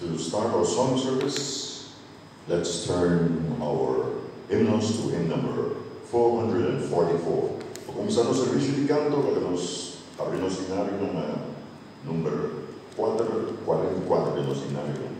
To start our song service, let's turn our hymns to hymn number 444. O comenzando el servicio de canto, que nos abrimos escenario ng uh, number 444 de los escenario.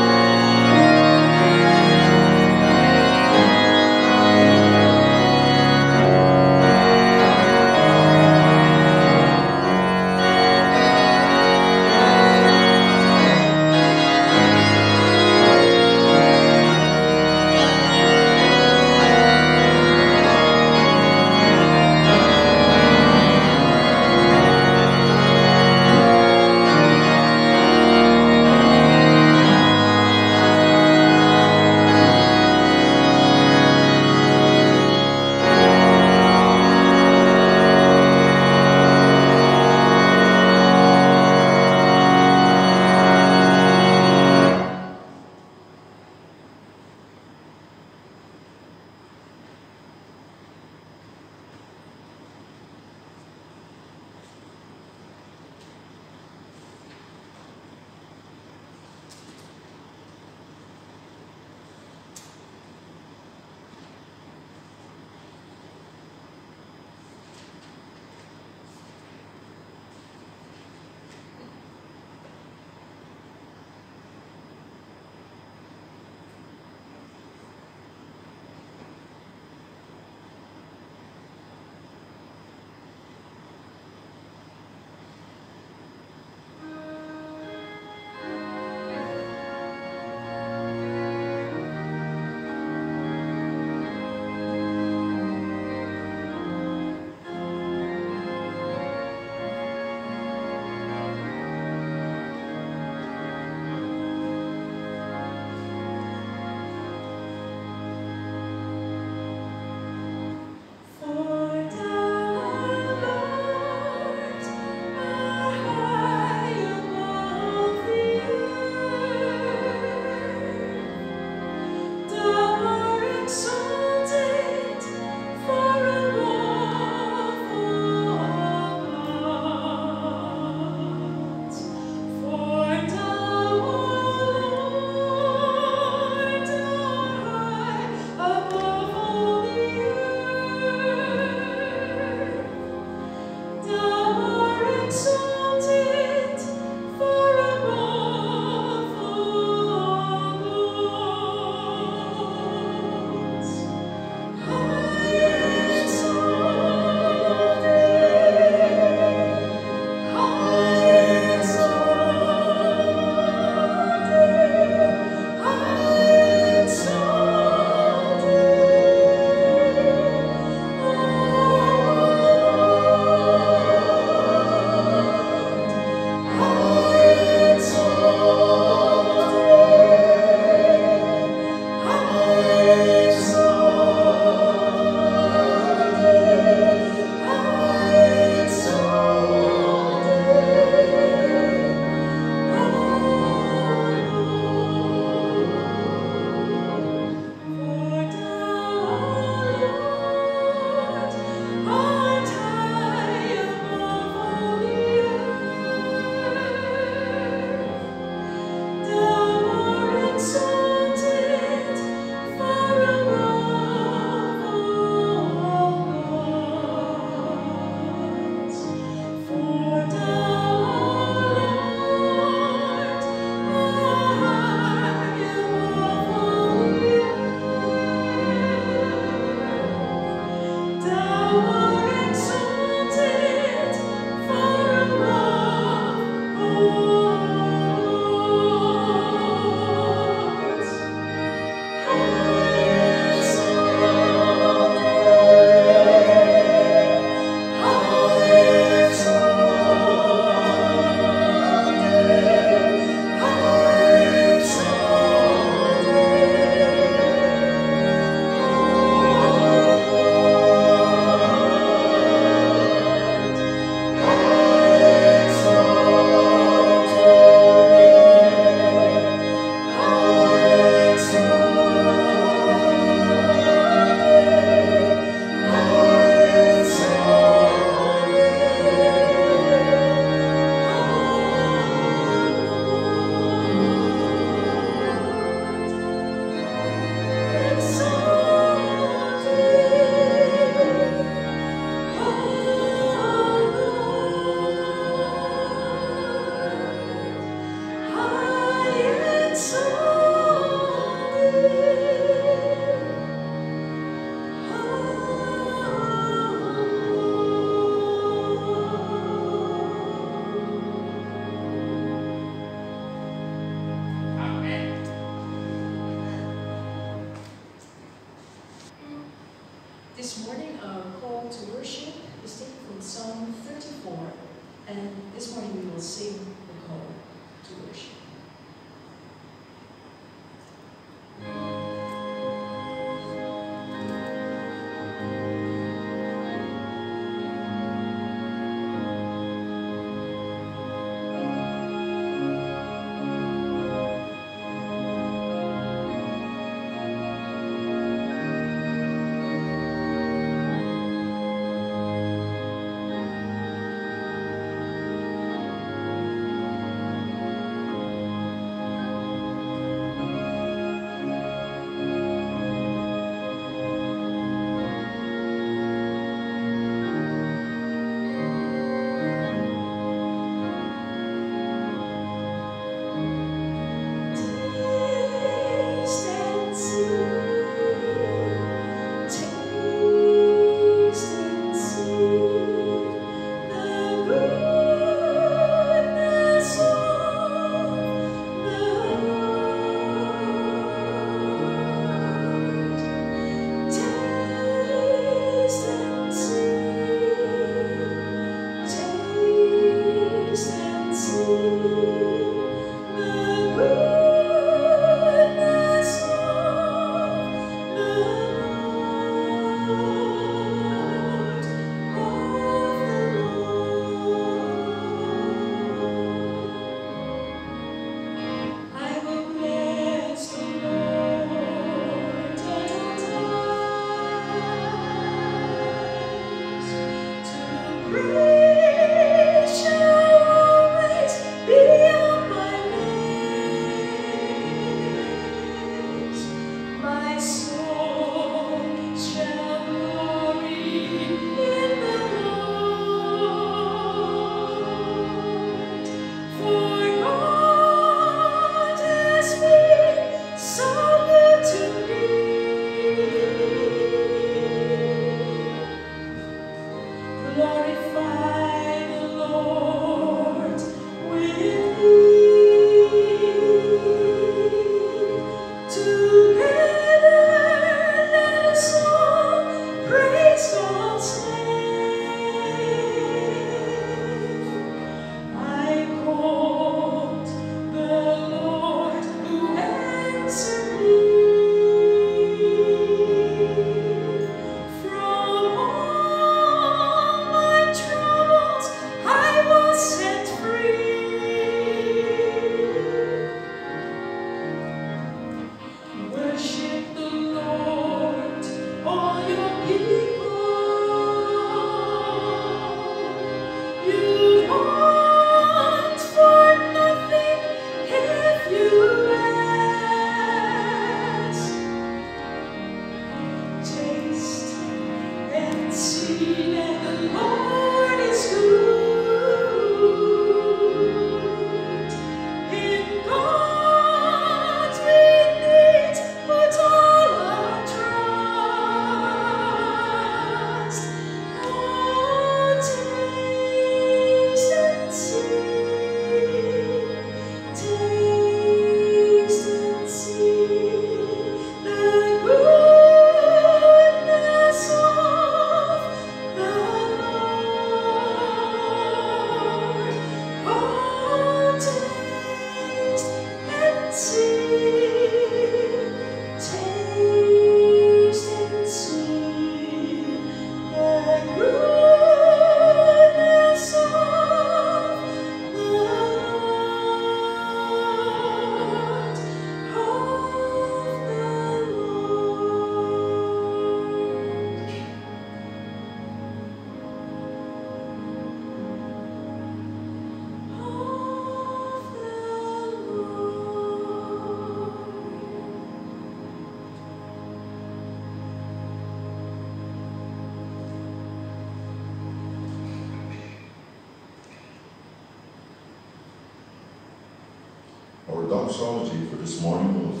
for this morning. We'll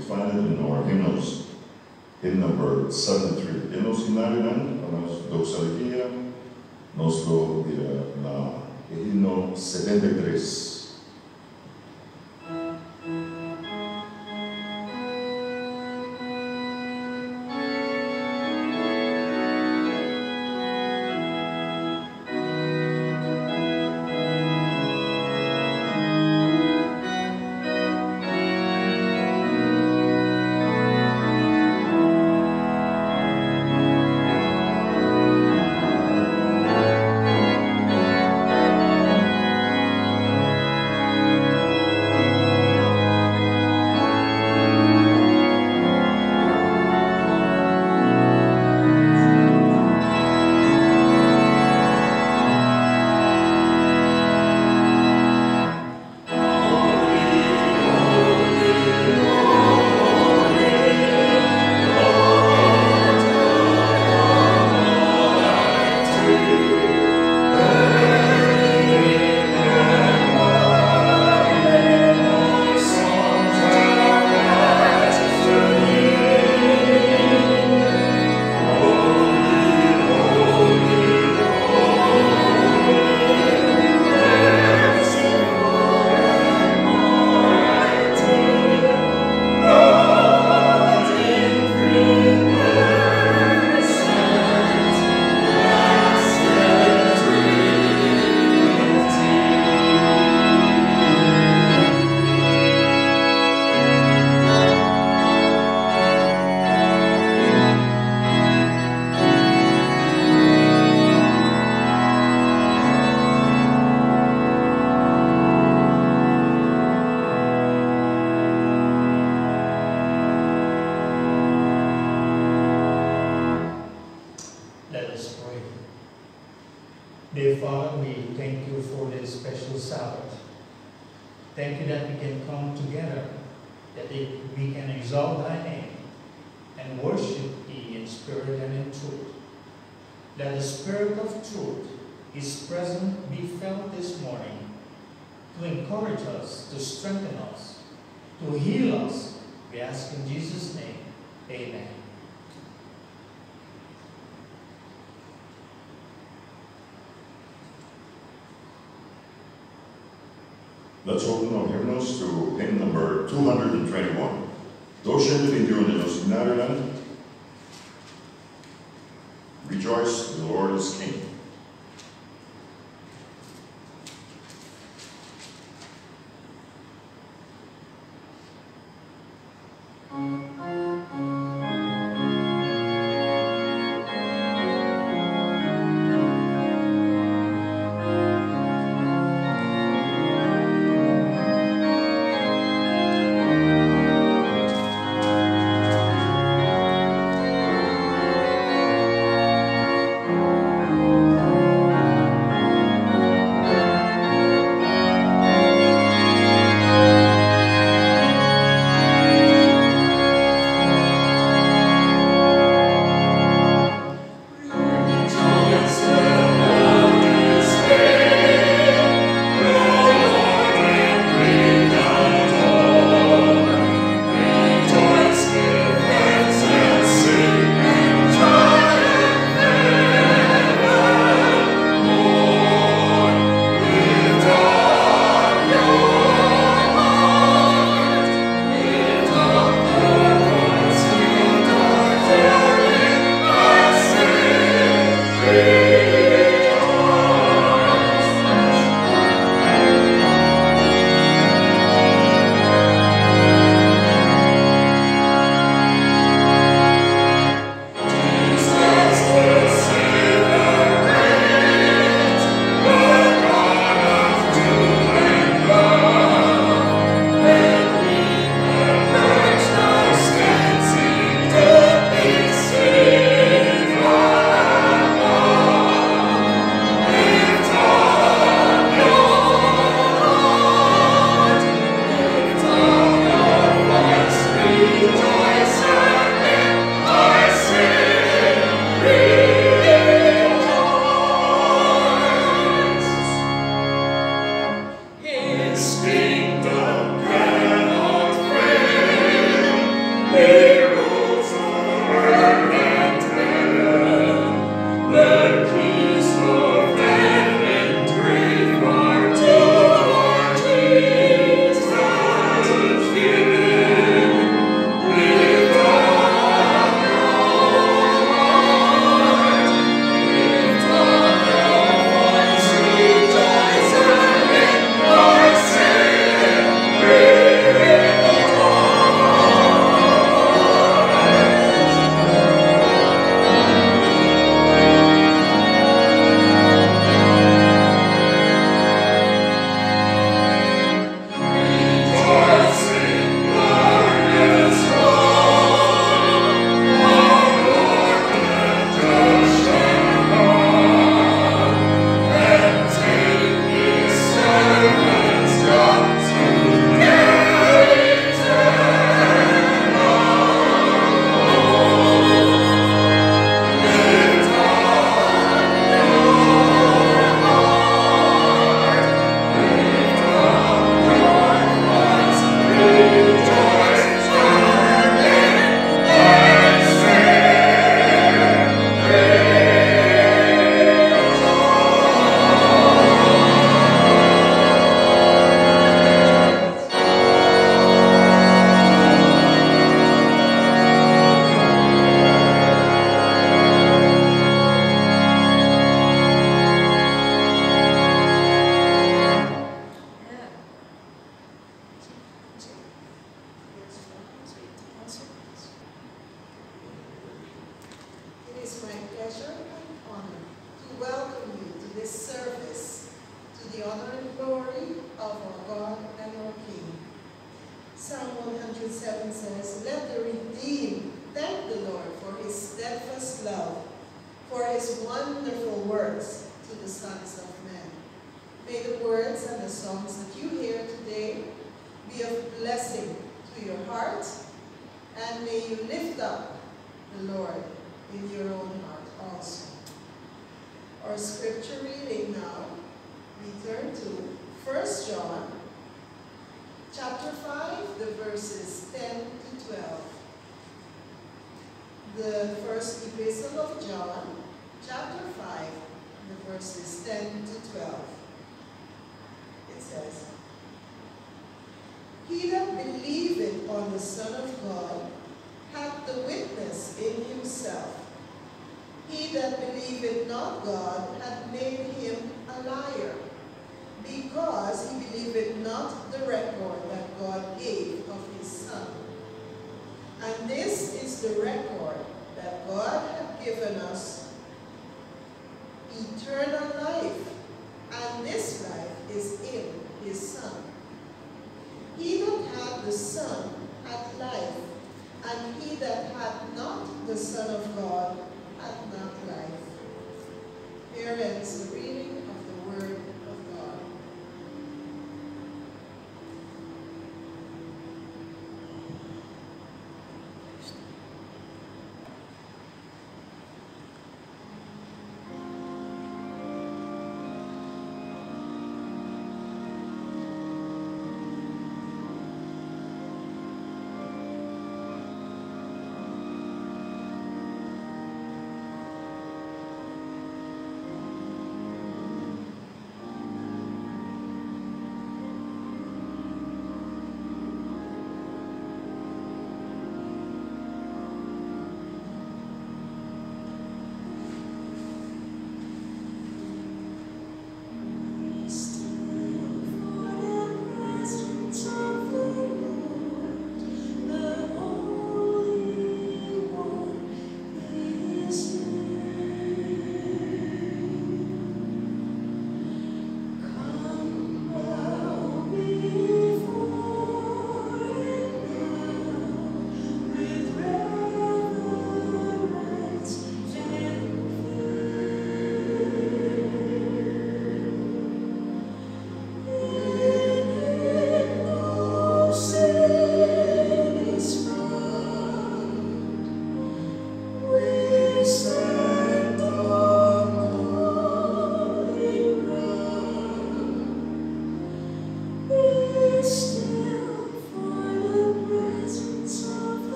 find it in our hymnals, hymn number 7. 200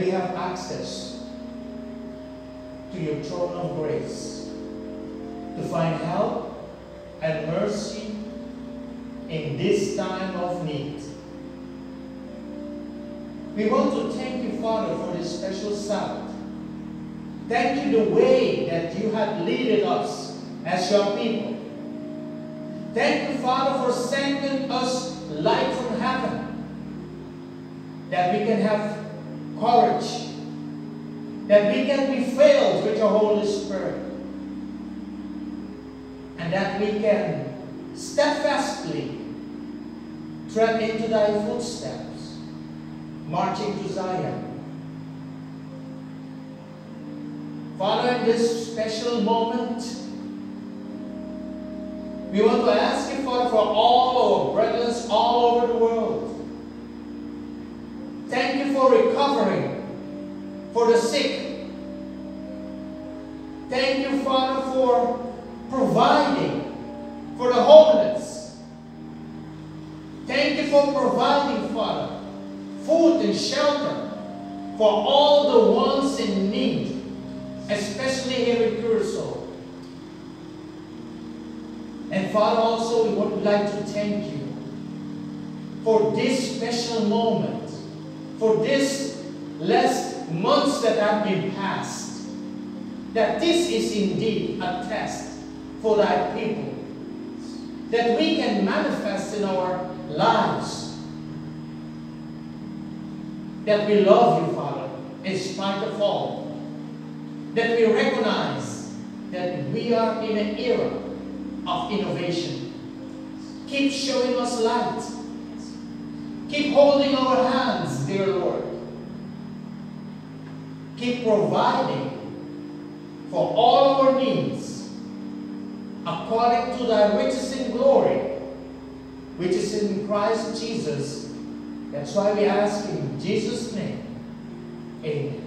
we have access for the sick. Thank you, Father, for providing for the homeless. Thank you for providing, Father, food and shelter for all the ones in need, especially here in Curacao. And Father, also we would like to thank you for this special moment, for this less months that have been passed, that this is indeed a test for thy people, that we can manifest in our lives that we love you, Father, in spite of all, that we recognize that we are in an era of innovation. Keep showing us light. Keep holding our hands, dear Lord Keep providing for all our needs according to thy riches in glory, which is in Christ Jesus. That's why we ask in Jesus' name. Amen.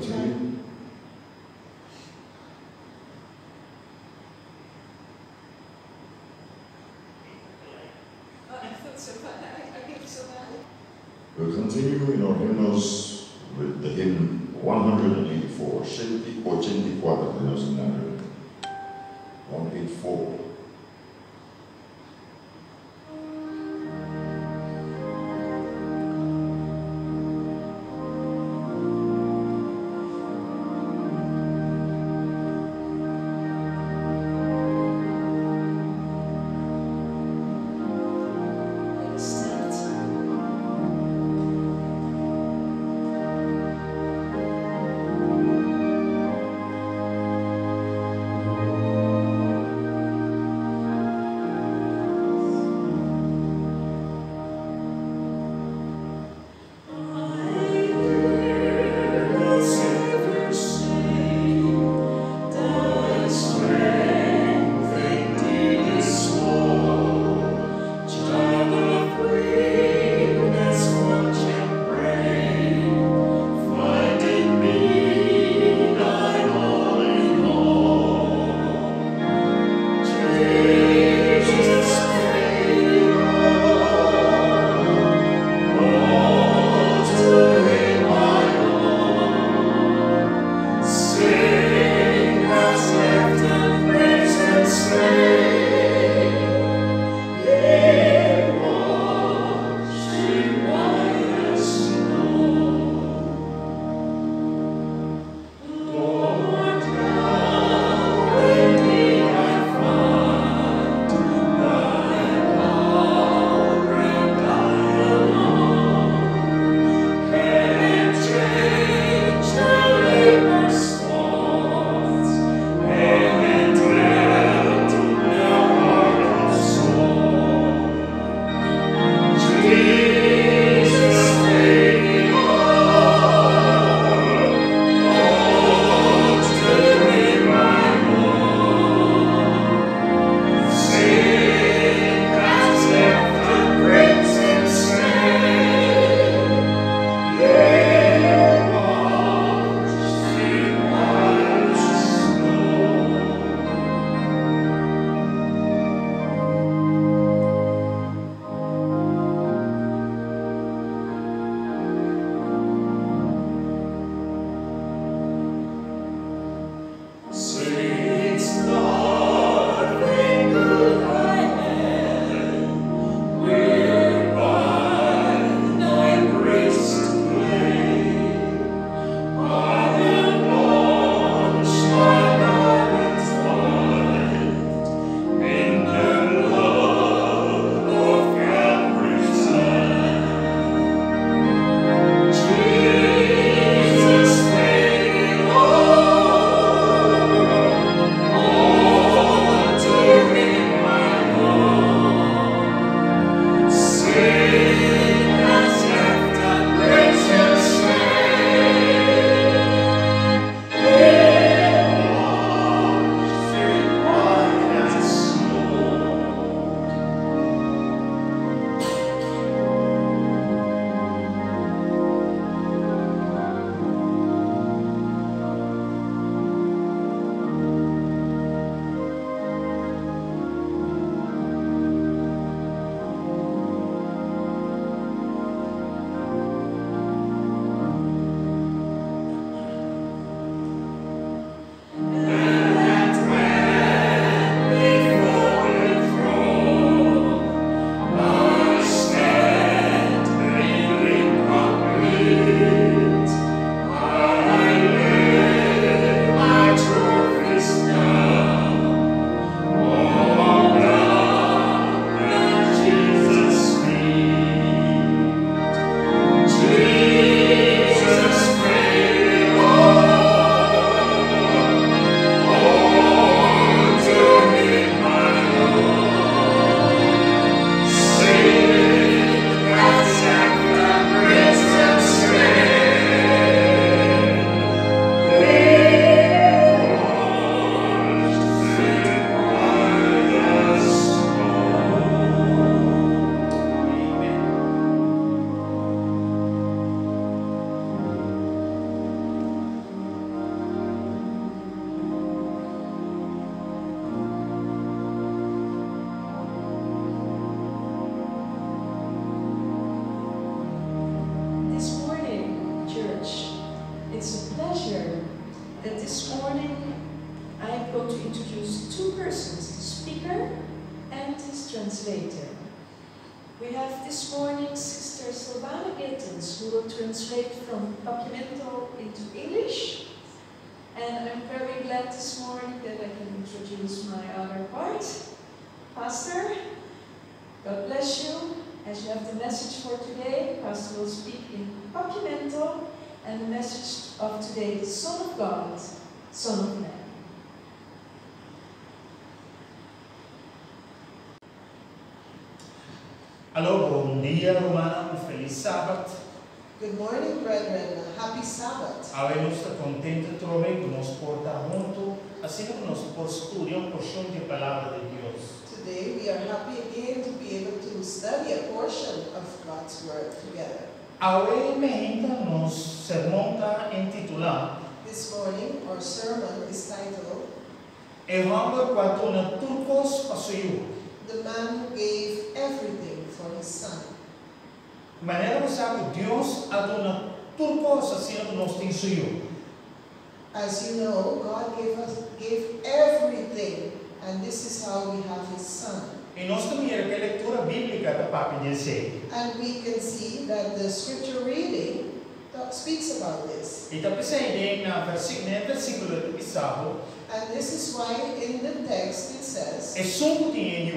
Continue. We'll continue in our hymnals with the hymn 184, 184 de los Nazaret. 184. Titled Evangel quanto na turcos pasuyu. The Man Who Gave Everything for His Son. Maneira que sabe Deus aduna turcos assim nós tem suyo. As you know, God gave us gave everything, and this is how we have His Son. E nós também que a leitura bíblica da papi dizer. And we can see that the scripture reading speaks about this. E tá pensando na versículo, no versículo de Isaú, And this is why in the text it says, é só que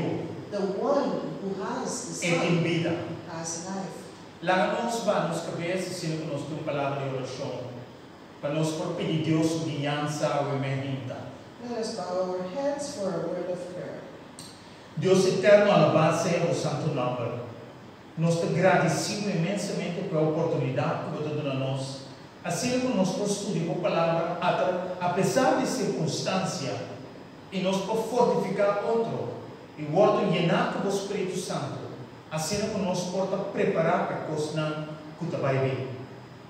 the one who has the Son vida. has life. Lá nós vamos cabeça, se não nós temos palavra de oração, para nós por pedir Deus guiança ou emergência. Let us bow our heads for a word of prayer. Deus eterno, alabado seja o santo nome. Nós te agradecemos imensamente pela oportunidade que você deu a nós. Assim como nós estudar a palavra, apesar de circunstância, e nós podemos fortificar outro, e o outro llenar com o Espírito Santo. Assim como nós podemos preparar para coisas que vai vir.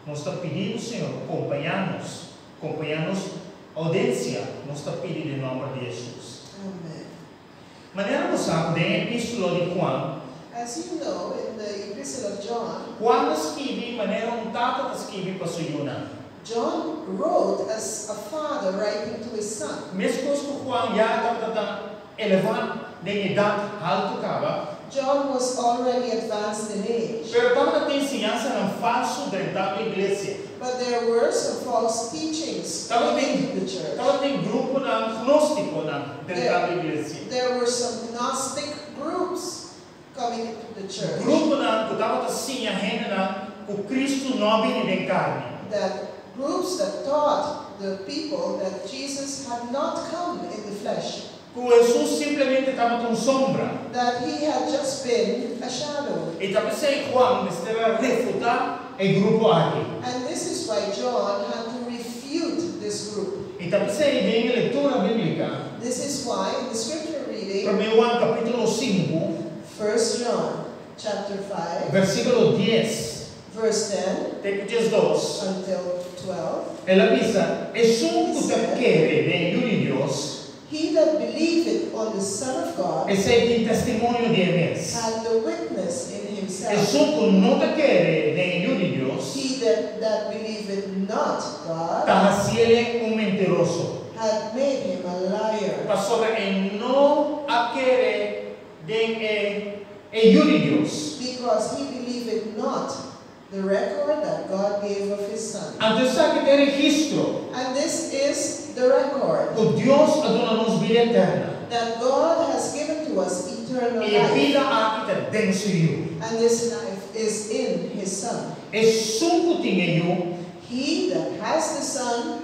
Nós estamos pedindo, Senhor, acompanhar-nos, acompanhar-nos, audiência, nós estamos pedindo em nome de Jesus. Amen. Maneira que sabe, da epístola de Juan, As you know, in the Epistle of John, Juan escreve maneira tata escreve para sua Yuna. John wrote as a father writing to his son. Mesmo que Juan já estava elevado de alta cava, John was already advanced in age, pero ensinança falso dentro da igreja. but there were some false teachings into the church. Estava tem grupo na gnóstico na dentro da igreja. There were some Gnostic groups coming into the church Grupo na que estava assim a gente na o Cristo não vem carne. that groups that taught the people that Jesus had not come in the flesh, Que Jesus simplesmente estava com sombra. that he had just been a shadow. E também Juan estava refutar o grupo aqui. And this is why John had to refute this group. E também sei bem leitura bíblica. This is why in the scripture reading, 1 Juan capítulo 5, 1 John chapter 5, versículo 10, verse 10 até que diz 2, until 12, ela diz, é só que te quer de de Deus, he that believeth on the Son of God esse é o testemunho de Inês. had the witness in himself. não te quer de de Deus, He that, that believeth not God sendo um mentiroso. had made him a liar. Pastor, e não a querer de é, é de Deus. Because he believeth not the record that God gave of his Son. Sabe que tem registro. And this is the record O Deus adora-nos vida eterna. that God has given to us eternal E life. vida aqui está dentro de. And this life is in his Son. Só que tem He that has the Son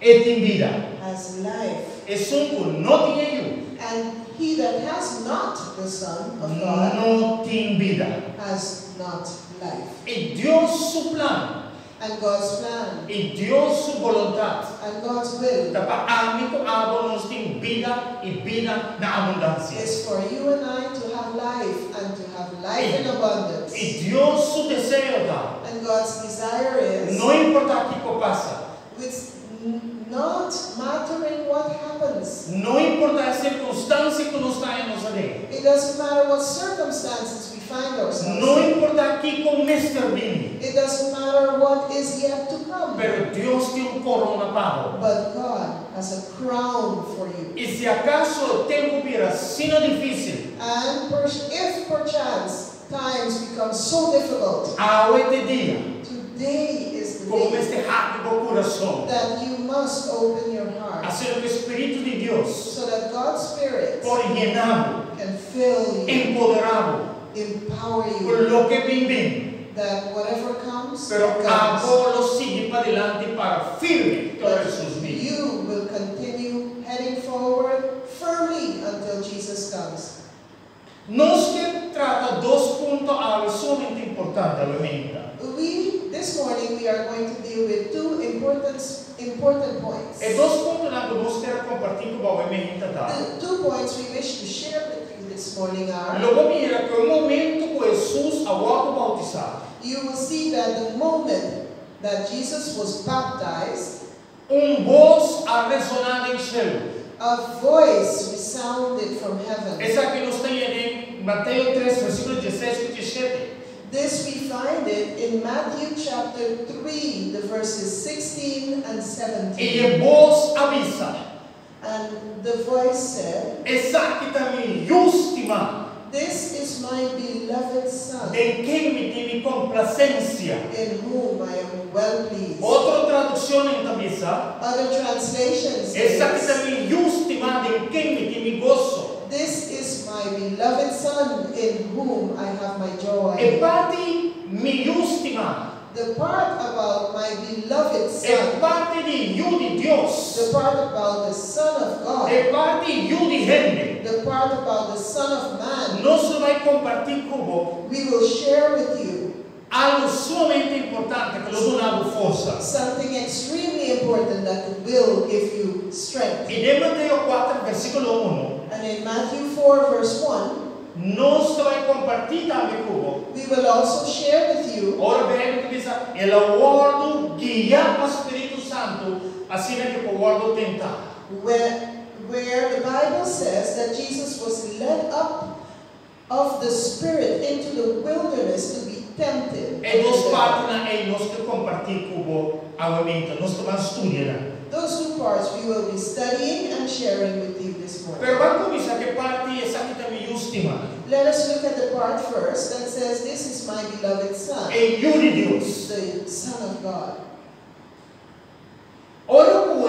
tem vida. has life. Só que não tem And he that has not the Son of God não tem vida. has not life. E Deus seu plano, And God's plan e Deus sua vontade, and God's will está para a mim que a nós tem vida e vida na abundância. is for you and I to have life and to have life in abundance. E Deus seu desejo dá. And God's desire is, No importa o que passa, with not mattering what happens. No importa a circunstância que nós estamos ali. It doesn't matter what circumstances we find ourselves in. importa aqui como Mr. Bean. It doesn't matter what is yet to come. pero Dios tiene un corona para. But God has a crown for you. Y si acaso el tiempo hubiera sido difícil, And per- if perchance times become so difficult, a este día, today como este rápido corazón, that you must open your heart hacer el Espíritu de Dios so that God's Spirit por llenarlo, can fill you, empoderarlo, empower por you, lo que vive, that whatever comes, pero ahora sigue para adelante para firme todas sus vidas. You will continue heading forward firmly until Jesus comes. Nos que trata dos puntos algo sumamente importante a la mente. We this morning we are going to deal with two important important points. E dos puntos que nós quero compartilhar com a mente tá? The two points we wish to share with you this morning are Logo mira que o momento que Jesus a auto bautizado, you will see that the moment that Jesus was baptized, um voz a ressonar em céu. a voice resounded from heaven. Essa aqui nós tem em Mateus 3, versículo 16 e 17. This we find it in Matthew chapter 3, the verses 16 and 17. E a voz avisa, And the voice said, aqui também última, This is my beloved Son, em quem me tive complacência. in whom I am well pleased. Outra tradução em cabeça, Other translations aqui says, também última, quem me tive gozo. This is my beloved Son, in whom I have my joy. Parte mi última, The part about my beloved Son, parte de you de the part about the Son of God, e parte you de gente. the part about the Son of Man, Nós vai compartilhar com você we will share with you algo sumamente importante que nos dá força. something extremely important that will give you strength. E de Mateus 4, versículo 1, And in Matthew 4, verse 1, nós vai compartilhar também we will also share with you Ora bem, que diz, el aguardo guiar o Espírito Santo, assim que o aguardo tentar. where, where the Bible says that Jesus was led up of the Spirit into the wilderness to be tempted. E dos partes na é nós que compartilhar com você a mente, nós vamos estudar. Those two parts we will be studying and sharing with you this morning. Pero vamos começar que parte essa aqui também última. Let us look at the part first that says, This is my beloved Son, you de the Son of God. Ora o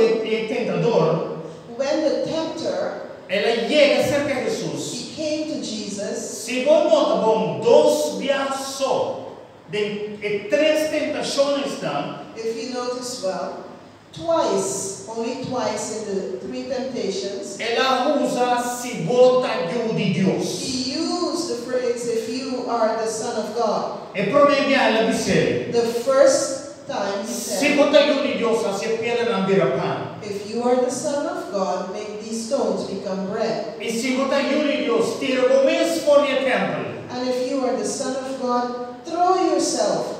tentador, When the tempter ela cerca de Jesus. he came to Jesus, Se vos nota, bom, dos dias só, de, três tentações if you notice well, twice, only twice in the three temptations, ela usa se bota you de Deus. he used the phrase, If you are the Son of God. E disse, The first time he said, bota you de Deus, assim pedra não vira pão. If you are the Son of God, make these stones become bread. E se bota you de Deus, tira o mês fora do templo. And if you are the Son of God, throw yourself.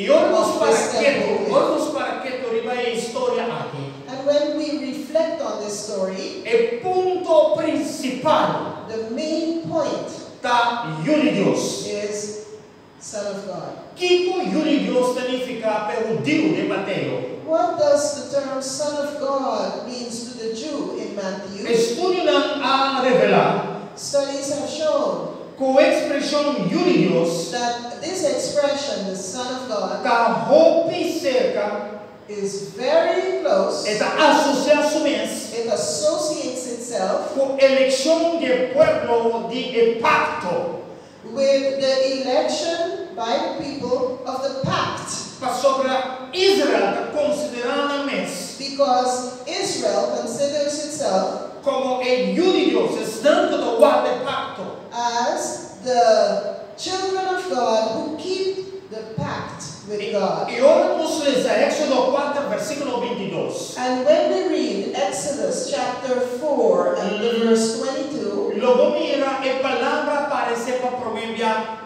E olhamos para quieto, olhamos para quieto, riba a. And when we reflect on this story, E ponto principal the main point you de is Son of God. Kiko Deus significa para o Deus de Mateus. What does the term Son of God means to the Jew in Matthew? Estudio não a revelar Studies have shown a you de that this expression, the Son of God, roupa cerca, is very close. está associações It associates itself com eleição de pueblo de pacto with the election by the people of the pact. para Israel está considerada mes Because Israel considers itself como el Deus, estando do guarda pacto. as the children of God who keep the pact with E, God. e ora Éxodo 4, versículo 22. And when we read Exodus chapter 4 and the verse 22, Logo mira, a palavra aparece para promedia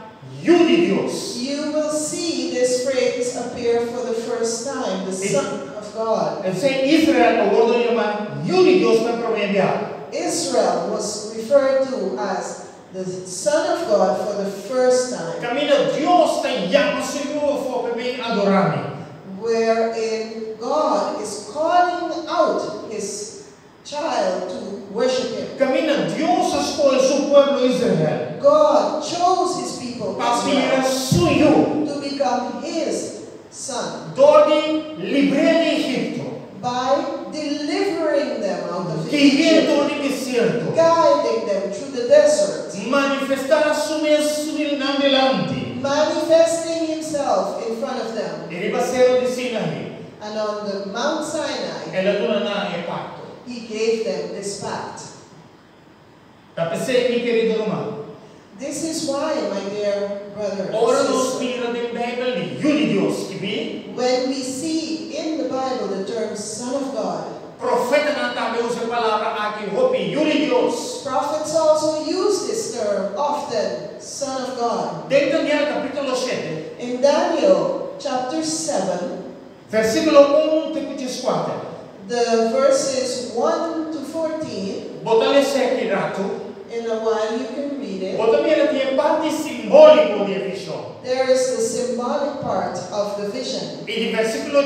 you de you will see this phrase appear for the first time, the Son of God. And say Israel, o gordo llama you de Deus para promedia. Israel was referred to as the Son of God for the first time, Cammina Dios te llama seguro for bebing adorami. wherein God is calling out his child to worship him. Cammina Dios escolhe su pueblo Israel. God chose his people Israel, suyo. to become his son Dodi librele Egipto. By delivering them out of Egypt, de deserto. guiding them through the desert, Manifestar a sua delante. manifesting himself in front of them. E di Sinaí. And on the Mount Sinai, Ela dona na pacto. he gave them this pact. Querido irmão. This is why, my dear brother Ora and nos sister, Bible ni Dios que when we see in the Bible the term Son of God, Profeta na tabe usa a palavra aqui hopi Yuri Dios. prophets also use this term often, Son of God. Dentro Daniel capítulo 7, In Daniel chapter 7, versículo 1 te 4. the verses 1 to 14, Bota esse aqui rato. in a while you can read it. Bota parte simbólico de visão. There is the symbolic part of the vision. E de versículo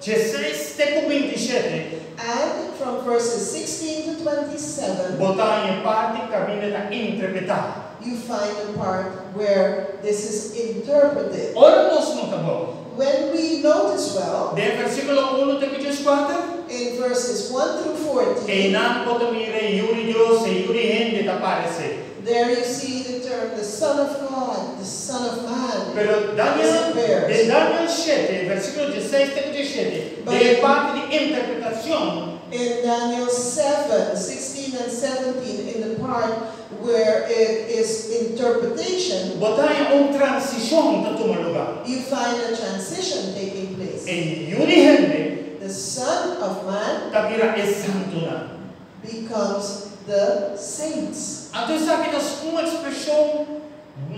16 até 27, And from verses 16 to 27, botar em parte caminho da interpretar. you find the part where this is interpreted. Ora nós não tá bom. When we notice well, De versículo 1 até 4, in verses 1 through e 14, não bota mira Yuri Dios Yuri gente aparece. There you see the term the Son of God, the Son of Man. Pero Daniel, eh, de disappears. Daniel 7, versículo 16 até 17, de parte de interpretação, In Daniel 7, 16 and 17, in the part where it is interpretation, botar uma transição tá tomar lugar. you find a transition taking place. E Yuri The Son of Man tá vira é santo na. becomes the saints. Então sabe das uma expressão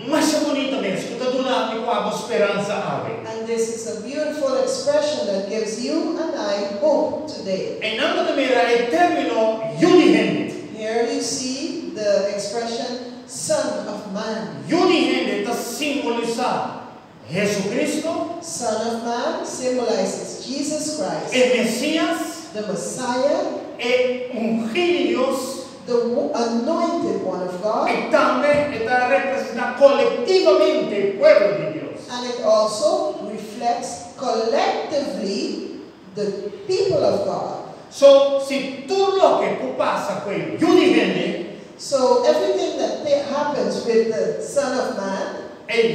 mais bonita mesmo, que tá dando com esperança ave. And this is a beautiful expression that gives you and I hope today. E não também é termino Yuri gente. Here you see the expression Son of Man. Tá simbolizar Jesus Cristo, Son of Man symbolizes Jesus Christ, é Messias, the Messiah, é ungido de Deus, the anointed one of God, e também está representando coletivamente o povo de Deus. and it also reflects collectively the people of God. So, se tudo o que com Yuri gente, So everything that happens with the Son of Man,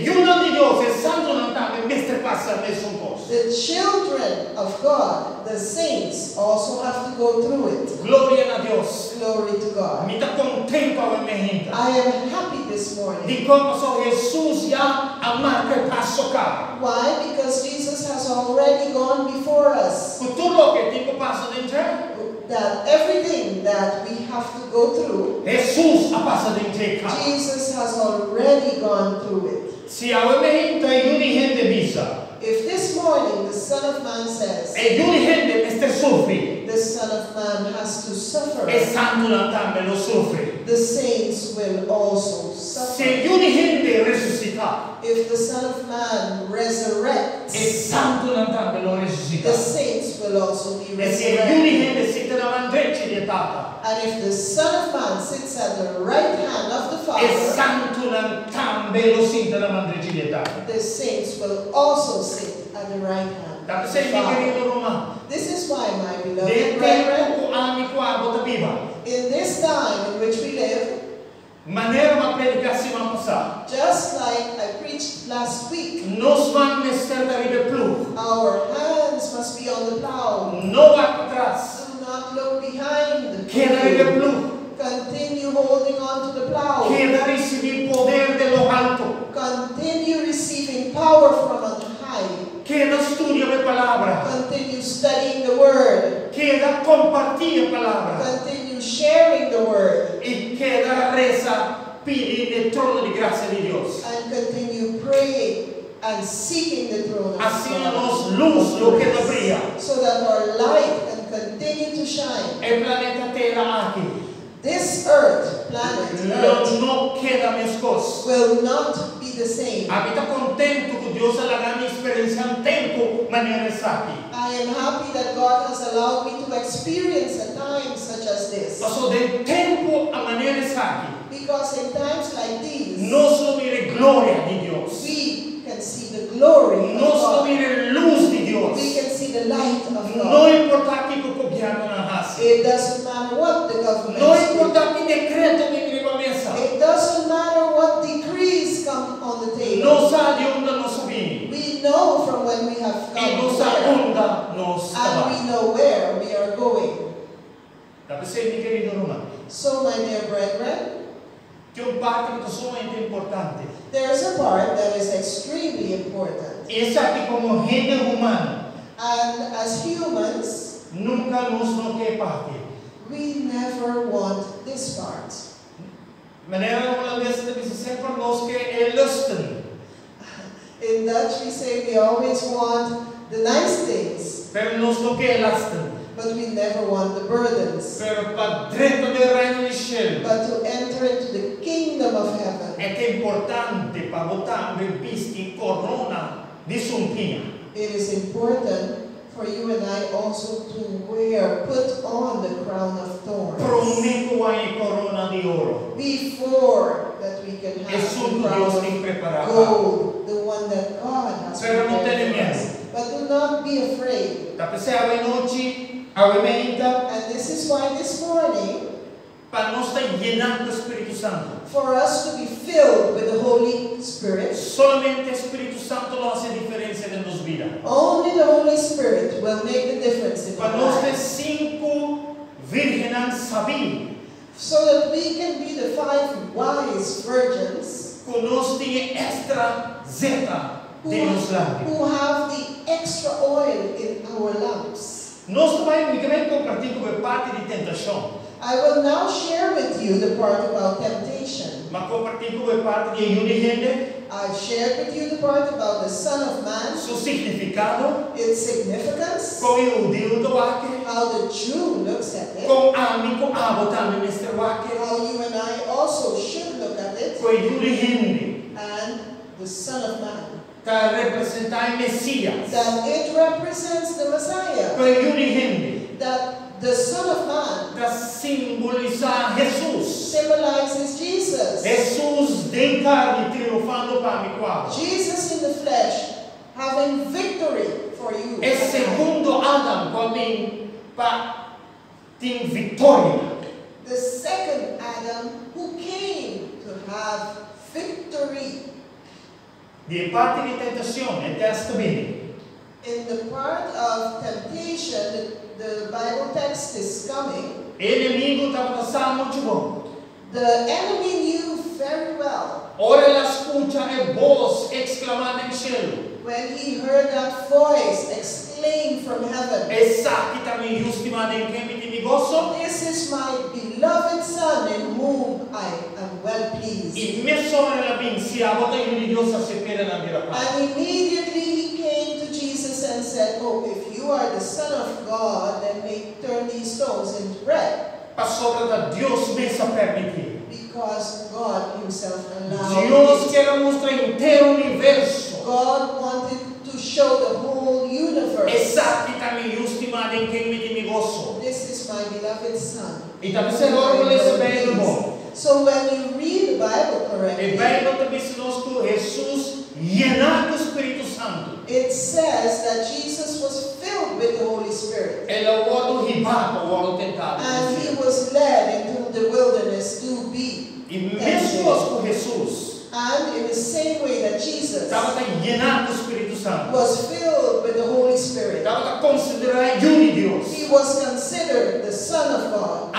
uno de Deus, é santo não também, mestre passa a mesma coisa. the children of God, the saints, also have to go through it. Glória a Deus. Glory to God. Me está contento a minha. I am happy this morning. De como só Jesus já a marca cá. Why? Because Jesus has already gone before us. Com tudo que tipo passa dentro, That everything that we have to go through, Jesus a passa dentro. Jesus has already gone through it. Se a minha gente é Yuri gente visa, If this morning the Son of Man says, é Yuri gente este sofre, the Son of Man has to suffer, santo não lo sofre. The saints will also Se suffer. Yuri gente ressuscitar, If the Son of Man resurrects, é santo também lo the saints will also be E se resurrected. gente sitter na mão de Tata, And if the Son of Man sits at the right hand of the Father, santo não também lo sitter na mão de Tata. the saints will also sit at the right hand Dá para of ser the meu Father. This is why, my beloved brethren, tempo ami com a bota viva. in this time in which we Predicar semana passada. just like I preached last week, Nós vamos mestre da vida plus. our hands must be on the plow. Não vai para trás. Do not look behind. Queda vida plus. Continue holding on to the plow. Queda receber poder de lo alto. Continue receiving power from on high. Queda estudia a palavra. Continue studying the word. Queda compartilha a palavra. Continue sharing the word. E queda reza pedir o trono de graça de Deus. And continue praying and seeking the throne of God. luz lo que. So that our light can continue to shine. É planeta aqui. This earth, planet Earth, não queda a minhas costas. will not be the same. A mim está contento que Deus alaga me experienciar um tempo maneira aqui. I am happy that God has allowed me to experience a time such as this. Passou de tempo a maneira aqui. Because in times like these, Nós mire glória de Deus. we can see the glory of Nós só God. mire luz de We can see the light of God. importa que o governo na. It doesn't matter what the government doing. importa que decreto mesa. It doesn't matter what decrees come on the table. Não sabe onde nós vimos. We know from when we have come não sabe where, onde nós and we know where we are going. Dá para ser, meu querido Romano. So, my dear brethren, Tem um parte que sumamente importante. There's a part that is extremely important. Essa aqui como gente humana, And as humans, nunca nos quer parte. we never want this part. Maneira holandesa deve ser sempre nós que é. In Dutch, we say we always want the nice things, Pero nós não quer lasten. But we never want the burdens. Pero para dentro do reino de céu, But to enter into the kingdom of heaven, é que é importante para botar um vista corona de suntinha. it is important for you and I also to wear, put on the crown of thorns. Prometo a corona de ouro. Before that we can have the crown of gold, the one that God has Pero prepared tenha for us. medo. But do not be afraid. Dá para ser a noite, a emenda, And this is why this morning, para nós estar llenando do Espírito Santo. for us to be filled with the Holy Spirit, Solamente o Espírito Santo não faz a diferença em nossas vidas. only the Holy Spirit will make the difference in Para ter lives. cinco virgens sabias, So that we can be the five wise virgins tem extra zeta who, de who have the extra oil in our lamps. Nós também unicamente compartilhamos com parte de tentação, I will now share with you the part about temptation. mas compartilhamos com parte de I've shared with you the part about the Son of Man, seu significado, its significance, com o Deus do Wake, how the Jew looks at it, com a mim, com a botando neste Wake, how you and I also should look at it, com o unigênio, and the Son of Man. Para representar o Messias, That it represents the Messiah. o unigênio, That the Son of Man para simbolizar Jesus. symbolizes Jesus. Jesus de carne triunfando para mim qual. Jesus in the flesh, having victory for you. É segundo Adam quando para tem vitória. The second Adam who came to have victory. De parte de tentação é testemunho. In the part of temptation, the, the Bible text is coming. O inimigo estava passando muito bom. The enemy knew very well Ora ela escuta a voz exclamando cielo. when he heard that voice exclaim from heaven, Essa que também justima em quem me gozo. This is my beloved Son in whom I am well pleased. E me sora ela bem se a bota em Deus a se pera na minha. And immediately he came to Jesus and said, Oh, if you are the Son of God, then make turn these stones into bread. Sobra da Deus me se permitir. Because God Himself allowed it. quer mostrar inteiro universo. God wanted to show the whole universe. Essa que também justima em quem me gozo. This is my beloved Son. E também se agora vou ler bom. So when you read the Bible correctly, Bíblia também se nos que Jesus llenado do Espírito Santo. it says that Jesus was filled with the Holy Spirit. Ele é o órgão ribado, o órgão tentado. And he was led into the wilderness to be. E mesmo com Jesus, And in the same way that Jesus estava llenado do Espírito Santo. was filled with the Holy Spirit, Estava considerado um Deus. he was considered the Son of God.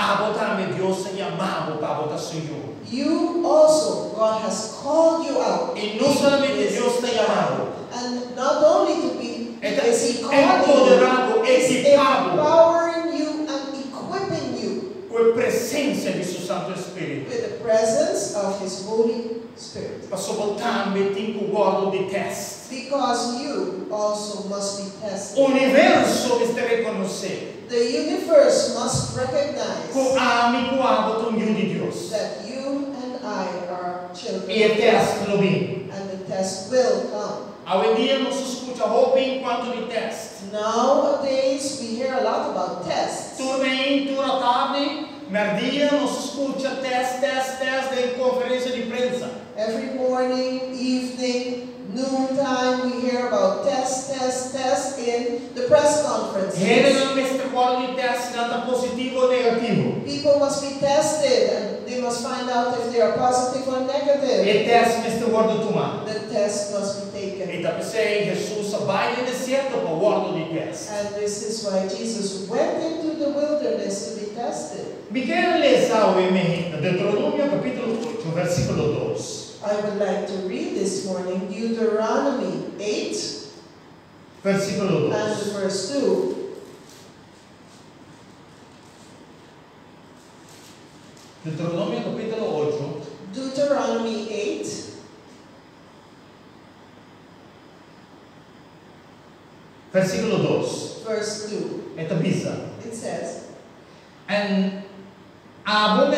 Deus e amado para Senhor. You also, God has called you out. E não somente Deus tem amado. And not only to be, Está is He calling you, empoderado, is equipado empowering you and equipping you com a presença de seu Santo Espírito. with the presence of His Holy Spirit. Para botar-me tem o guardo de teste. Because you also must be tested. universo deve reconhecer The universe must recognize que a mim botou de Deus. that you and I are e il test lo viene. and the test will come. Hoy día no se escucha hoping quanto di test. Nowadays, we hear a lot about tests. In, turma tarde, merdia non si scuccia test, test, test in conferenza di prensa. Every morning, evening, noontime, we hear about test, test, test in the press conferences. Hele ng Mr. Quality test nata positivo o negativo. People must be tested and they must find out if they are positive or negative. E test Mr. Wordo Tuma. The test must be E taken. tapos say, Jesus vai no deserto pa wordo di test. And this is why Jesus went into the wilderness to be tested. Michele lesau e me Deuteronomio capitolo 8, versicolo 2. I would like to read this morning Deuteronomy 8 Versicolo and verse 2. Deuteronomio capitolo 8, Deuteronomy 8 versicolo 2. verse 2. E tabisa. It says, And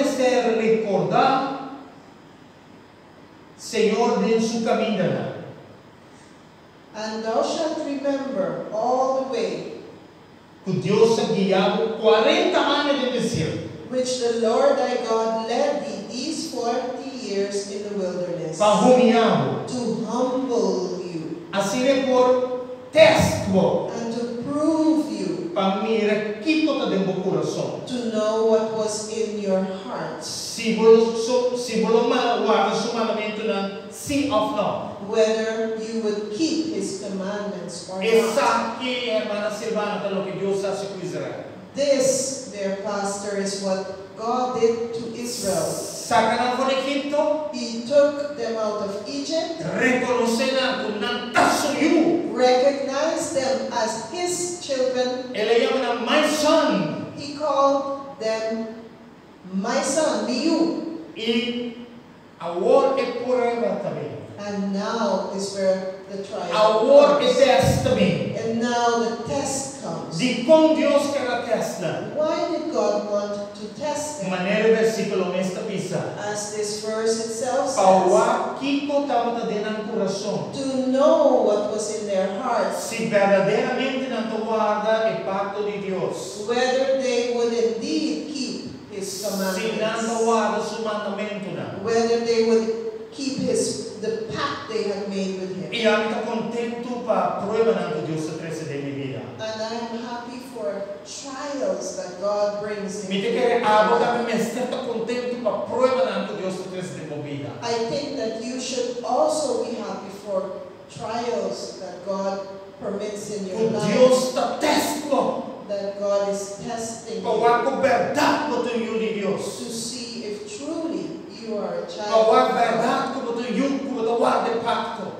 ser recordar Señor din su camino. And thou shalt remember all the way que Dios ha guiado 40 años de desierto which the Lord thy God led thee these forty years in the wilderness, to humble you Así de por testo and to prove you, para mira quito ta de meu coração. to know what was in your heart, Se so, se vos guarda su mandamento na sim of no. whether you would keep his commandments or not. Essa aqui, hermana Silvana, é o que Deus hace com Israel. This, dear pastor, is what God did to Israel. Sacaram por Egipto, He took them out of Egypt, reconheceram que não tá suyo. recognized them as his children. Ele chama na my son. He called them, My son, be you. E a war é pureza também. And now is where the trial war é comes. teste também. And now the test comes. De como Deus quer a testa. Why did God want to test them? Maneira versículo nesta pisa. As this verse itself says, Pauá Kiko estava dentro do coração. to know what was in their hearts, Se verdadeiramente não guarda o pacto de Dios. whether they would indeed his commandments, guarda seu mandamento. Não. whether they would keep his the pact they had made with him. E eu estou para prova não Deus se trouxe de minha. And I am happy for trials that God brings Me into te your quer abo life. também me estou contente para prova não Deus se trouxe de minha. I think that you should also be happy for trials that God permits in your life, Deus está testando that God is testing you a cobertura do Senhor Deus. to see if truly you are a child a of God, verdade como Senhor, como guarda pacto.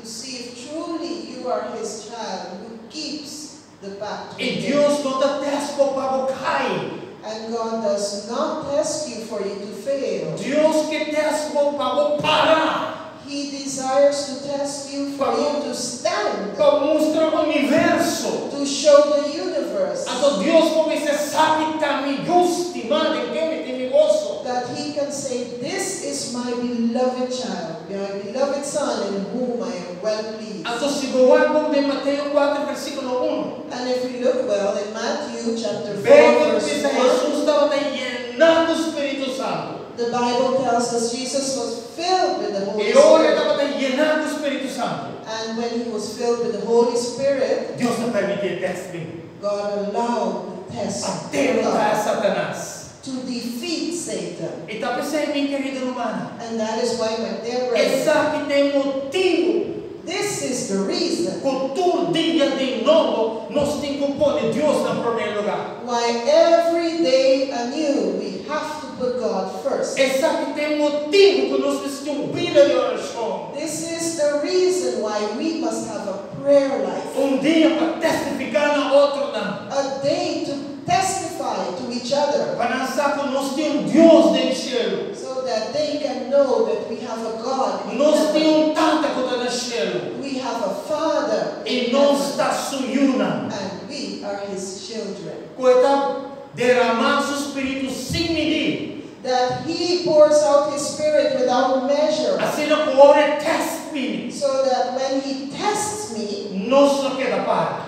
to see if truly you are His child who keeps the pact E Him. Deus não está testando para o cair. And God does not test you for you to fail. Deus que testou para o parar. He desires to test you for you to stand, Para mostrar o universo. to show the universe Então Deus como você sabe está me estimado em quem me gozo. that He can say, This is my beloved child, my beloved son in whom I am well pleased. Então se guardam de Mateus 4 versículo 1. And if we look well in Matthew chapter 4, verse 1, Jesus estava llenando do Santo. the Bible tells us Jesus was filled with the Holy Spirit. estava llenando do Espírito Santo. And when he was filled with the Holy Spirit, Deus não permitiu teste vir. God allowed the test derrotar Satanás. to defeat Satan. E está minha querida humana. And that is why, my dear Essa que tem motivo. this is the reason Cultura dia de novo, nós temos que pôr Deus no primeiro lugar. why every day anew we have to put God first. Essa que tem motivo que nós precisamos vida de. This is the reason why we must have a prayer life. Um dia para testificar na outra não. A day to testify to each other Para lançar que nós temos Deus no céu. so that they can know that we have a God. Nós temos tanta coisa no céu. We have a Father E heaven, está suiuna. and we are His children. Coitado, derramar seu Espírito sem medir. That He pours out His Spirit without measure, Así no puede test me. so that when He tests me, Nos lo queda para.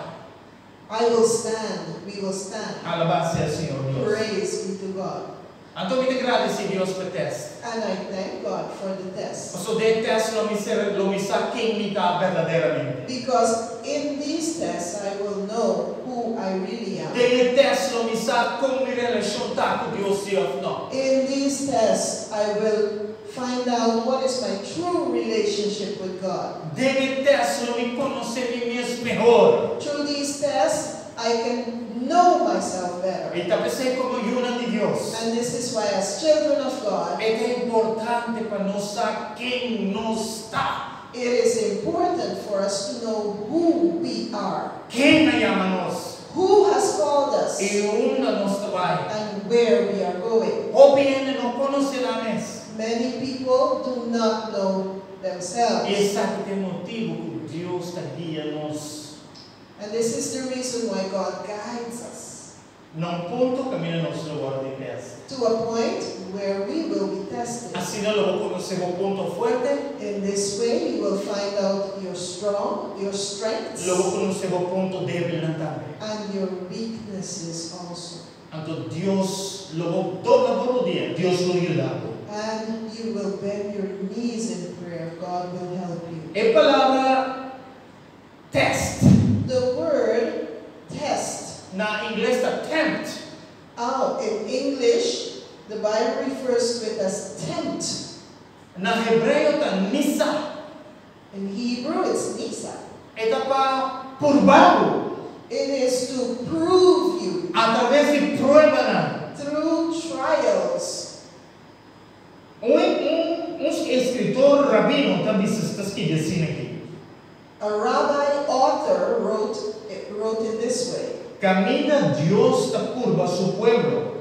I will stand. We will stand. Alabado Señor Dios. Praise be to God. Anto mi te agradece Dios por test. And I thank God for the test. So de test lo mi ser lo mi sa quem me está verdadeiramente. Because in these tests, I will know who I really am. De test lo mi sa como mi relação tá com Deus se ou não. In these tests, I will find out what is my true relationship with God. Test lo mi conhecer mim mesmo melhor. Through these tests, I can know myself better. Tá como yuna de Deus. And this is why, as children of God, É importante para nós saber quem nós está. it is important for us to know who we are, nos who has called us, trabalhamos. and where we are going. Ou bem não conhecerás. Many people do not know themselves. Motivo que está guiando-nos. And this is the reason why God guides us Num ponto caminha nosso lugar de teste. to a point where we will be tested. Assim nós vamos conhecer o ponto forte, In this way, you will find out your strong, your strengths, logo conhecer o ponto débil também. and your weaknesses also. Então Deus, logo toda por dia, Deus lo ajuda. And you will bend your knees in prayer. God will help you. É palavra test. The word test. Na inglês está tempt. Oh, in English, the Bible refers to it as tempt. Na hebreu está nisa. In Hebrew, it's nisa. Está para purvado. It is to prove you Através de prueba. through trials. Um, um, um escritor rabino também está escrevendo aqui. A rabbi author wrote it, wrote it this way Camina Dios curva su pueblo.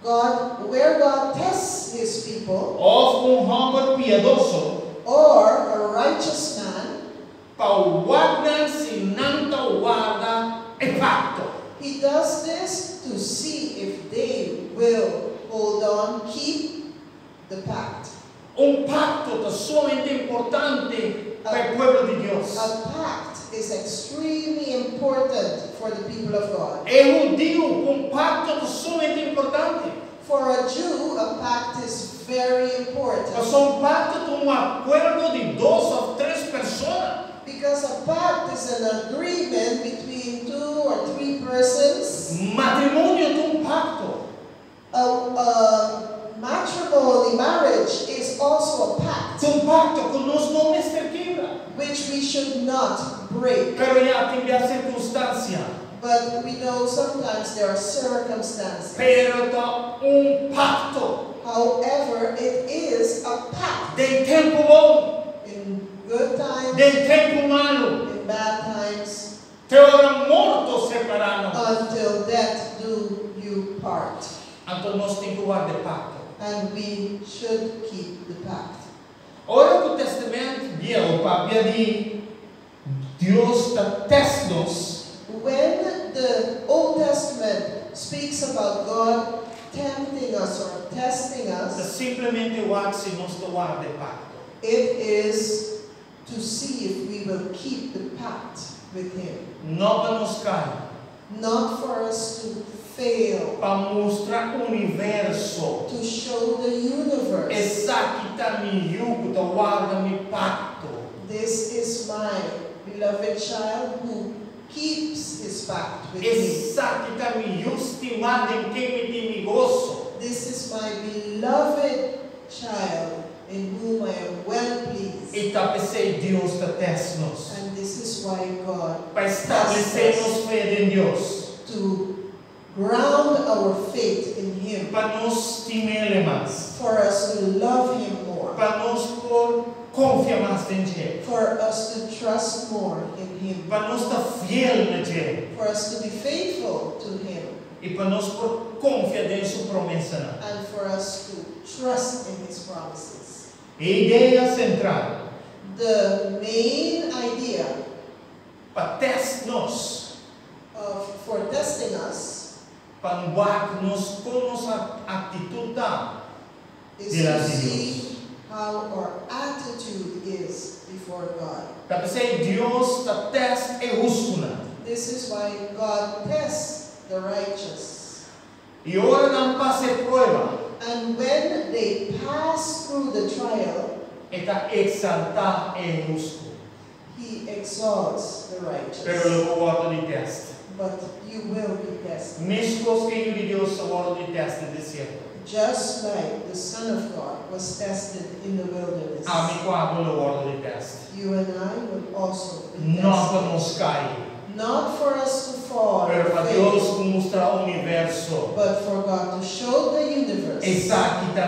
God, where God tests his people, Of um homem piedoso, or a righteous man, pauguarda se não guarda e pacto. he does this to see if they will hold on, keep the pact. Um pacto é somente importante para pueblo de Deus. A pact is extremely important for the people of God. É judío, um pacto é somente importante. For a Jew, a pact is very important. Mas um pacto é um acordo de duas ou três pessoas. Because a pact is an agreement between two or three persons. Matrimônio é um pacto. A, a matrimony, marriage, is also a pact, um pacto que nós não quebra. Which we should not break. Pero já tem a circunstância. But we know sometimes there are circumstances. Pero tá um pacto. However, it is a pact. De tempo bom, In good times, de tempo malo. in bad times, Te ora morto separado. until death do you part. Então nós temos que guardar pacto. And we should keep the pact. Ora que o testamento dia o papel de Deus está testos. When the Old Testament speaks about God tempting us or testing us, simplesmente o ato se nós guardar pacto. it is to see if we will keep the pact with Him. Não para nos cair. Not for us to fail, Para mostrar o universo. to show the universe. Essa que yugo, tá guarda pacto. This is my beloved child who keeps his pact with me. Essa que estimado em quem me tem gozo. This is my beloved child in whom I am well pleased. E tá pensei Deus testos. And this is why God, Para estabelecermos fé em Deus. to ground our faith in Him, Para nos mais. for us to love Him more, Para nos por confiar mais em Ele. for us to trust more in Him, Para nos estar fiel na Ele. for us to be faithful to Him, E para nos confiar em Sua promessa. and for us to trust in His promises. A ideia central The main idea para testar-nos, of, for testing us para nos com nossa atitude, is delante to di Diyos. see how our attitude is before God. Kasi Diyos ta test e husto na. This is why God tests the righteous. E ora não passe prueba, And when they pass through the trial, e ta exalta e husto. He exalts the righteous. Pero lo water di test. But you will be tested. Miskos kayo di Diyos sa water di test. Just like the Son of God was tested in the wilderness. Ami ko ako lo water di test. You and I will also be tested. para nos cair. Not for us to fall Pero para fail, Deus mostrar o universo. but for God to show the universe.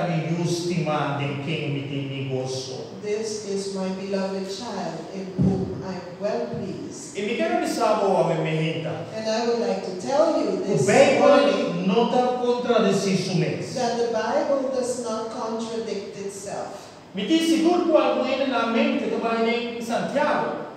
Mi justima de quem me tem negócio. This is my beloved child in whom I am well pleased. E me quero bisabo a me mehita. And I would like to tell you O this Bible morning não está contradizer isso mesmo. that the Bible does not contradict itself. Me seguro que algo ainda na mente em Santiago.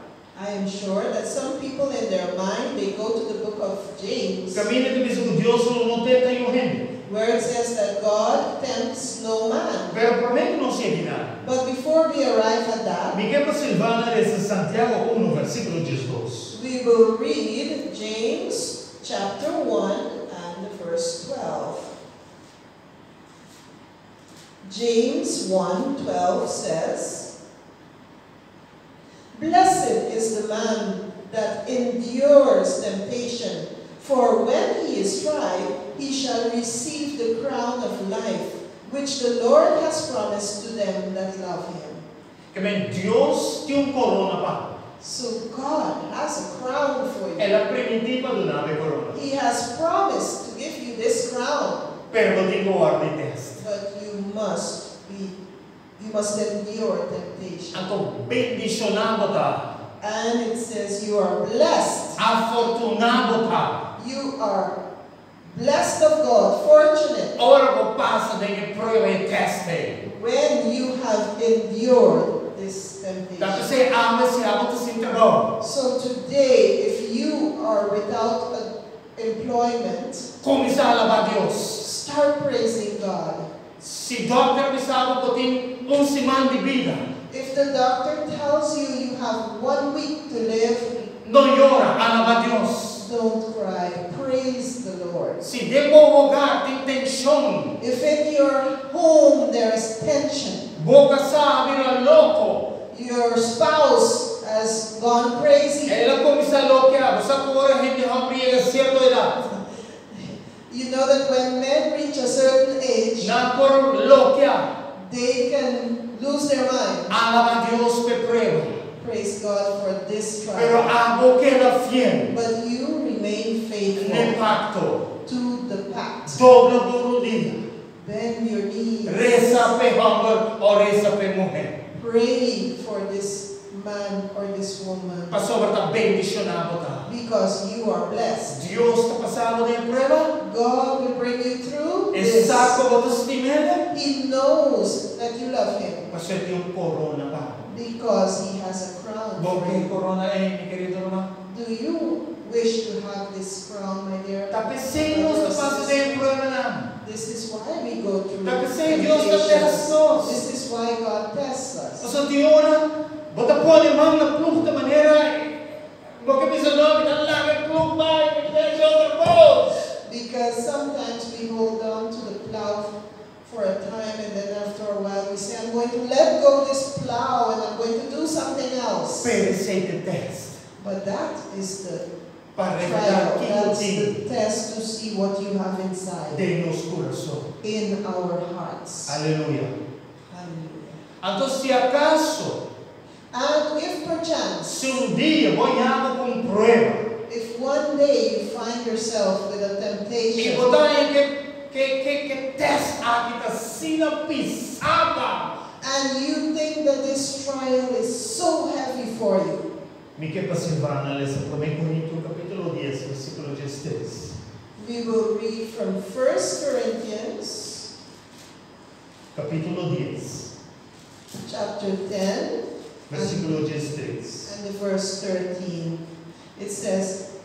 I am sure that some people in their mind, they go to the book of James, Caminho que diz Deus não tenta o where it says that God tempts no man. Pero para não sei. But before we arrive at that, quero Silvana Santiago 1, versículo 12. we will read James chapter 1 and verse 12. James 1:12 says, Blessed is the man that endures temptation, for when he is tried, he shall receive the crown of life, which the Lord has promised to them that love him. Que bem, Deus tem um corona para. So God has a crown for you. Ela primitiva do nome corona. He has promised to give you this crown, Pero guardar de but you must be, you must endure temptation. Então, bendicionado tá. And it says you are blessed. Afortunado tá. You are blessed of God, fortunate, Ora que passa de que prova e teste. when you have endured this temptation. ama se ama te sinta bom. So today, if you are without employment, Começar a alabar Deus. start praising God. Se doctor sabe que semana de vida, If the doctor tells you you have one week to live, não llora, alaba Deus. don't cry. Praise the Lord. Se dentro do lugar tem tensão, If in your home there is tension, boca sabe, louco, your spouse has gone crazy, ela começa a louquear. Você agora a gente abriga certa idade. you know that when men reach a certain age, Na por louquear, they can lose their mind. alaba Deus pe prueba. Praise God for this trial. a boca era fiel, But you remain faithful pacto, to the pact. dobra do dia. Bend your knees. Reza pe homem ou reza pe mulher. Pray for this man or this woman Pastor está bendicionado tá. Because you are blessed. Deus está passando de prueba. God will bring you through this. Está como você estimada. He knows that you love Him corona pa. because He has a crown. Bom for que you. corona mi querido irmão. Do you wish to have this crown, my dear? Tá pensando nós está passando de prueba. This is why we go through Deus está temptations. testos. This is why God tests us. Pastor tem hora, bota pôr a mão na da Because sometimes we hold on to the plow for a time and then after a while we say, I'm going to let go this plow and I'm going to do something else. Perecei de teste. But that is the Para trial. That's the test to see what you have inside de nos coração. in our hearts. Aleluia. Hallelujah. Então, se acaso, And if perchance, se um dia banhado com prueba, if one day you find yourself with a temptation. Que, que, que, que teste aqui está sendo pisada, and you think that this trial is so heavy for you, me que para Silvana, lesa 1 Coríntios capítulo 10, versículo 16. we will read from 1 Corinthians Capítulo 10, chapter 10 versículo 16. and the verse 13. It says,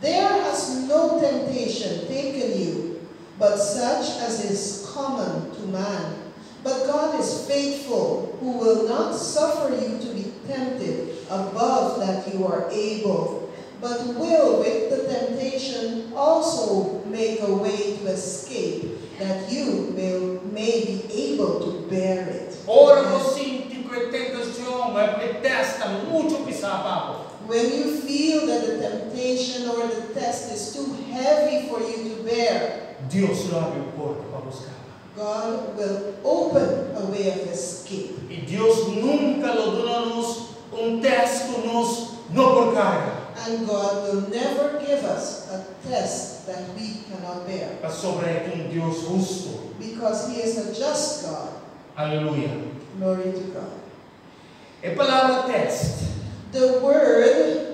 There has no temptation taken you, but such as is common to man. But God is faithful, who will not suffer you to be tempted above that you are able, but will with the temptation also make a way to escape, that you may, may be able to bear it. Ora così in quella tentazione testa molto pesava. When you feel that the temptation or the test is too heavy for you to bear, Dios lo abre porta para buscar. God will open a way of escape. E Deus nunca lo dona-nos um teste nos não por carga, And God will never give us a test that we cannot bear. mas sobre um Deus justo. Because He is a just God. Aleluia. Glory to God. É palavra teste. The word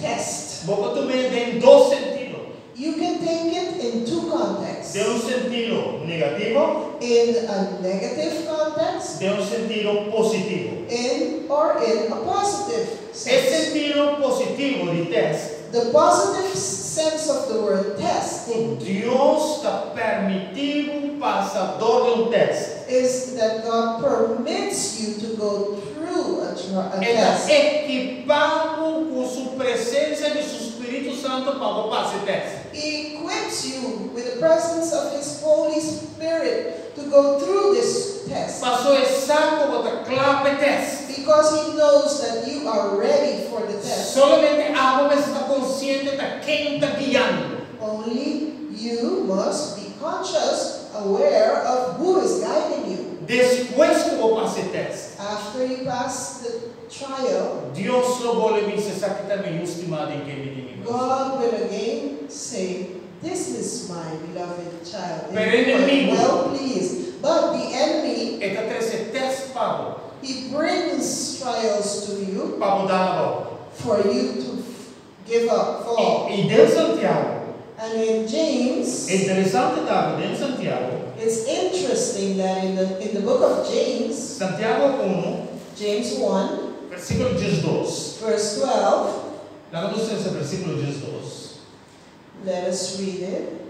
test, Vou também tem dois sentidos. you can take it in two contexts. Tem um sentido negativo, In a negative context, tem um sentido positivo. in or in a positive sense. sentido positivo de test. The positive sense of the word test Deus está permitindo um passador de um teste. is that God permits you to go through a, a test. equipado com sua presença de seu Espírito Santo para o teste. He equips you with the presence of His Holy Spirit to go through this test Passou exato para clave teste. because He knows that you are ready for the test. Solamente algo está consciente de quem está guiando. Only you must be conscious, aware of who is guiding you. Depois que o passe teste, After you pass the trial, Deus lo vuole dizer, sabe que também estimado em quem me God will again say, This is my beloved child. Pero I'm enemigo. well pleased. But the enemy, trece teste para he brings trials to you mudar for you to give up, fall. E, e Santiago, And in James, interessante de Santiago, it's interesting that in the, in the book of James, Santiago 1, James 1, versículo 12. verse 12, La traducción versículo 12. let us read it.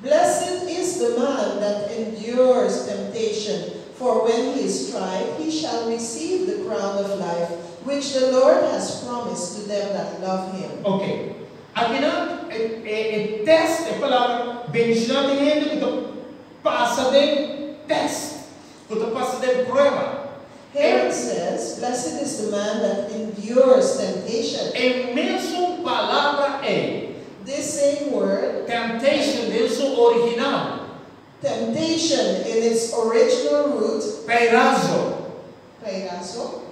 Blessed is the man that endures temptation, for when he is tried, he shall receive the crown of life, which the Lord has promised to them that love him. Ok. Aqui não, eh, é, eh, é, eh, é teste, é palavra, bendição de gente que tu passa de teste, que tu passa de prova. Here it says, Blessed is the man that endures temptation. É mesmo palavra é This same word, temptation de seu original, temptation in its original root, peirazo. peirazo,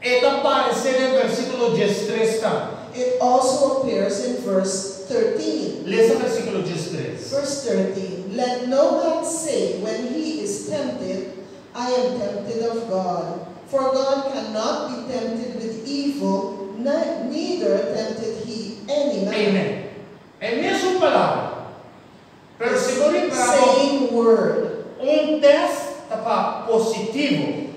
É aparecer no versículo 13 também. it also appears in verse 13. Leia o versículo 13. Verse 13 Let no man say when he is tempted, I am tempted of God. For God cannot be tempted with evil, neither tempted he any man. Amém. É a mesma palavra. Pero se Same word. um teste para positivo,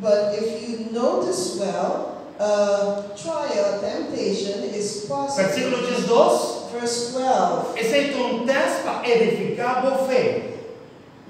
But if you notice well, uh, trial, temptation is possible. versículo 12, Verse 12. esse é um teste para edificar a fé.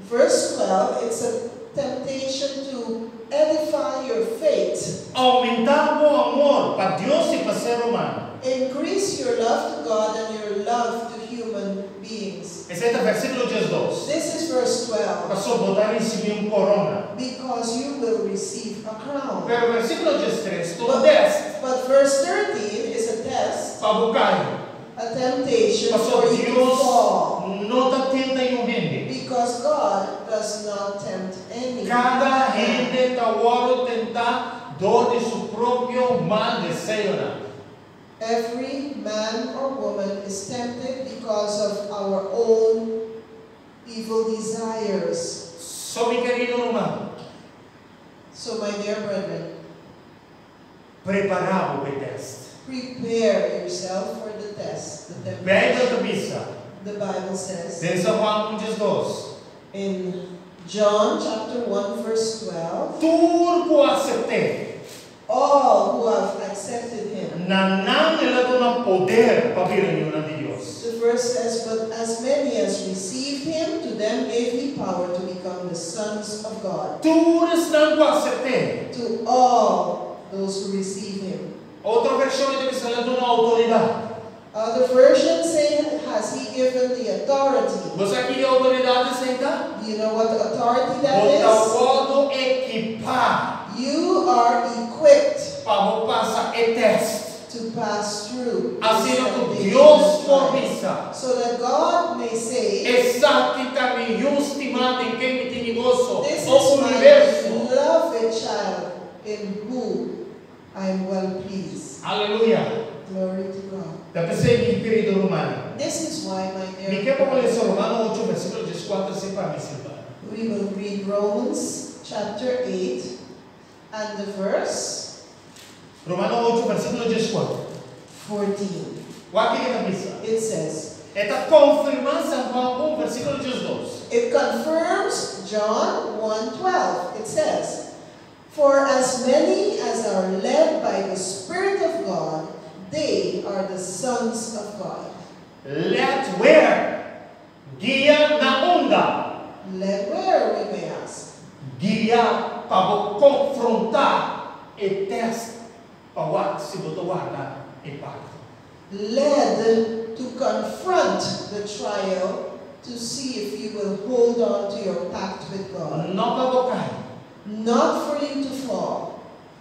Verse 12, it's a temptation to edify your faith. Aumentar o amor para Deus e para ser humano. Increase your love to God and your love to human beings. Esse é o versículo 12. This is verse 12. Passou a botar em cima um corona. Because you will receive a crown. Pero versículo 13, um teste But verse 13 is a test, para caio. a temptation Passou for you to fall. não está tenta em gente. Because God does not tempt any. Cada gente está tentar dor de seu próprio mal desejo. né? Every man or woman is tempted because of our own evil desires. Só me querido irmão, So, my dear brethren, o teste. prepare yourself for the test, the Pega temptation. a missa. The Bible says Juan 1:2. in John chapter 1, verse 12 Tudo aceitar. all who have accepted him. Na não ela dona poder para vir a reunião de Deus. The verse says, But as many as received him, to them gave he power to become the sons of God. Todos não aceitem. To all those who receive him. Outra versão ele diz ela dona autoridade. Uh, Other versions say, has he given the authority? Você aqui de autoridade aceita? Do you know what the authority that is? Is? equipar You are equipped para passar e teste. to pass through. Assim this como temptation Deus and for trial. missa. So that God may say, Exatamente estimado em quem me tem gozo. This is my beloved child in whom I am well pleased. Aleluia. Glory to God. Querido romano. This is why, my dear che parole sono friends, Romano 8 versículo 14 se para mi silvano. we will read Romans chapter 8 and the verse Romano 8 versículo 14. 14. Qua che è missa? It says, E ta conferma San Juan 1 versículo 12. It confirms John 1:12. It says, "For as many as are led by the Spirit of God, they are the sons of God." Let where? Guia na onda. Led where we may ask. Guia para confrontar e teste para o se guarda e pacto. Led to confront the trial to see if you will hold on to your pact with God. Bocar. Not for you to fall.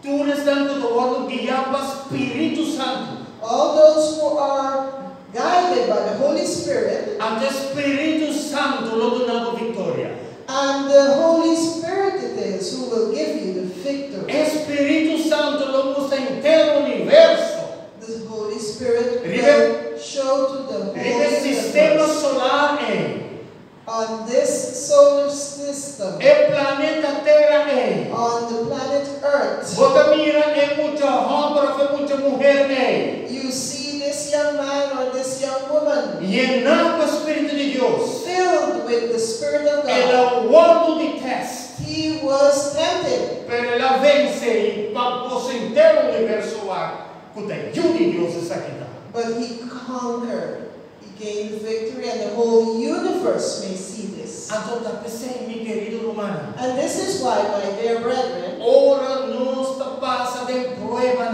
Tu estás do ordo guiado para Espírito Santo. All those who are guided by the Holy Spirit Ante Espírito Santo lo donamos vitória. And the Holy Spirit it is who will give you the victory. Espírito Santo lo mostra inteiro universo. The Holy Spirit will show to the whole Ribe sistema universe solar é. On this solar system, E planeta Terra on the planet Earth. Você mira é muita homem, é muita mulher é. You see this young man or this young woman Llenado o de Deus. filled with the Spirit of God. Ela wordo de teste. He was tempted, Pero ela vence e para você inteiro universo a Deus essa aqui tá. but he conquered. He gained victory, and the whole universe may see this. Então tá querido romano. And this is why, my dear brethren, Ora nos ta de prueba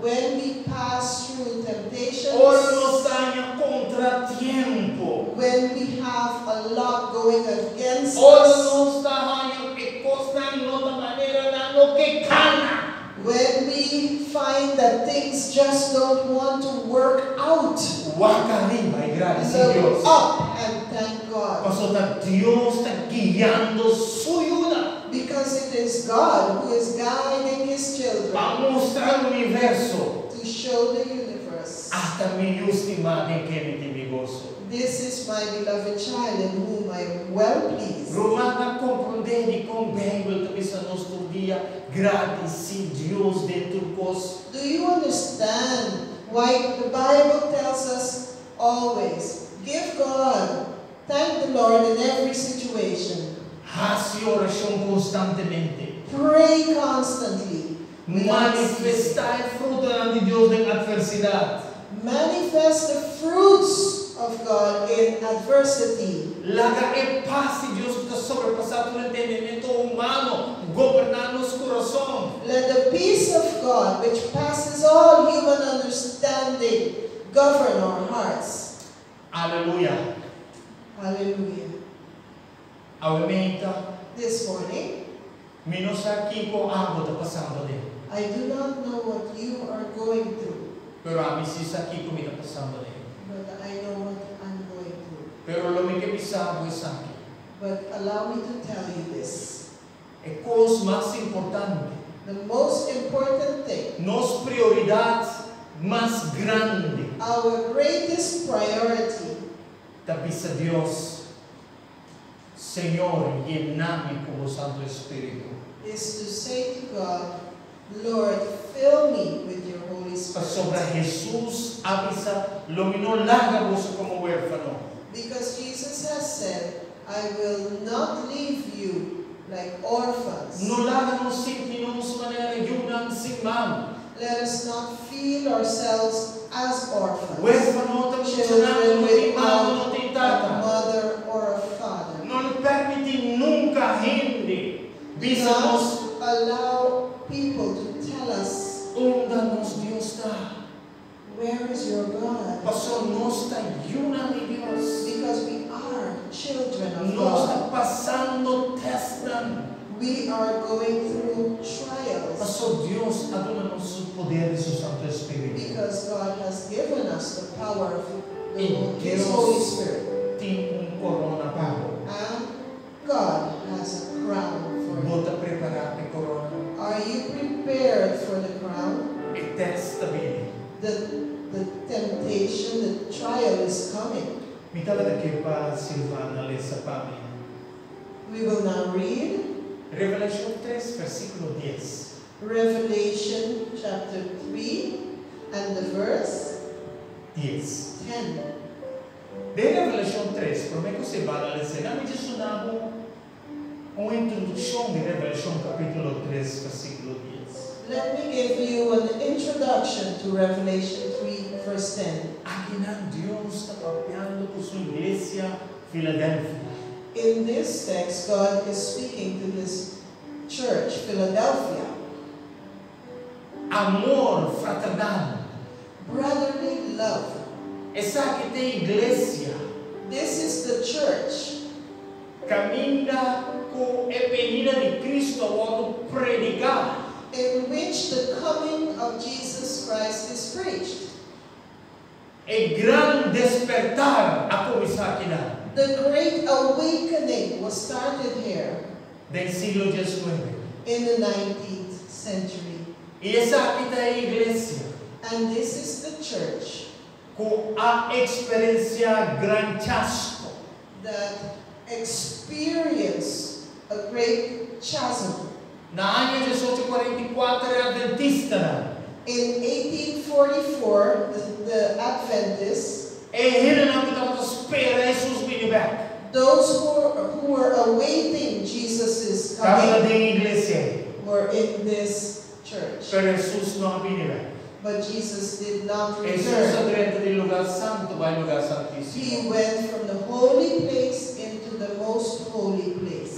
when we pass through temptations, Ora nos tenha contratiempo. when we have a lot going against Ora us, nos tenha que costa no da maneira na que cana. When we find that things just don't want to work out, Wakarimba e graças a look up and thank God. Pastor, tá Deus está guiando sua vida Because it is God who is guiding His children para mostrar universo. to show the universe. Hasta me estimado em quem me tem gozo. This is my beloved child in whom I am well pleased. Romana compreende com bem o que está nosso dia. Gratisi Deus dentro do. Do you understand why the Bible tells us always give God, thank the Lord in every situation, Hace oração constantemente. pray constantly. Manifestar fruto de Deus em adversidade. manifest the fruits of God in adversity. Laga é paz de Deus que está sobrepassado o entendimento humano, governar nos corações. Let the peace of God, which passes all human understanding, govern our hearts. Aleluia. Hallelujah. Aumenta. This morning, Menos aqui com água está passando ali. I do not know what you are going through, Pero a mim aqui como está passando ali. but I know what I'm going through. Pero lo me que pisado é aqui. But allow me to tell you this. É coisa mais importante. The most important thing, Nos prioridade mais grande our greatest priority, da pisa Deus. Senhor, llename com o Santo Espírito. is to say to God, Lord, fill me with your Holy Sobre Spirit. Jesus, avisa, no larga vos como huérfano. Because Jesus has said, I will not leave you like orphans. No larga nos sentimos maneira yunang sin mam. Let us not feel ourselves as orphans, children funcionando, no tem mama, without a mother or a father. Não permite nunca Bísanos, not allow people to tell us, ¿dónde Dios está? where is your God? Pastor, no está ayuna mi Dios. Because we are children of God. pasando testan. We are going through trials Pastor, Dios ha dado su poder de su Santo Espíritu. because God has given us the power of the, His Holy Spirit. Tem um corona pago. And God has a crown for you. Bota preparate corona. Are you prepared for the crown? E testa bene. The, the temptation, the trial is coming. Mi talaga che pa Silvana le sapami. We will now read Revelación 3, versículo 10. Revelation chapter 3 and the verse 10. 10. De Revelación 3, prometo se va a lezer. Me disunamo uma introdução de Revelação capítulo 3, versículo 10. Let me give you an introduction to Revelation 3, verse 10. Aqui na Deus está papeando com sua igreja Filadélfia. In this text, God is speaking to this church, Philadelphia. Amor fraternal. Brotherly love. Essa aqui tem igreja. This is the church Caminha com a venida de Cristo ao predicar. in which the coming of Jesus Christ is preached. É grande despertar a começar aqui na The great awakening was started here do século XIX. in the 19th century. E essa aqui está a igreja And this is the church com a experiência granchasco. that experienced a great chasm. Na ano 1844 é adventista. In 1844, the, the Adventists, É ele não que estamos esperando Jesus back. those who were, who were awaiting Jesus' coming, were in this church. Pero Jesus não vir back. But Jesus did not return. adrenta de lugar santo vai lugar santíssimo. He went from the holy place into the most holy place.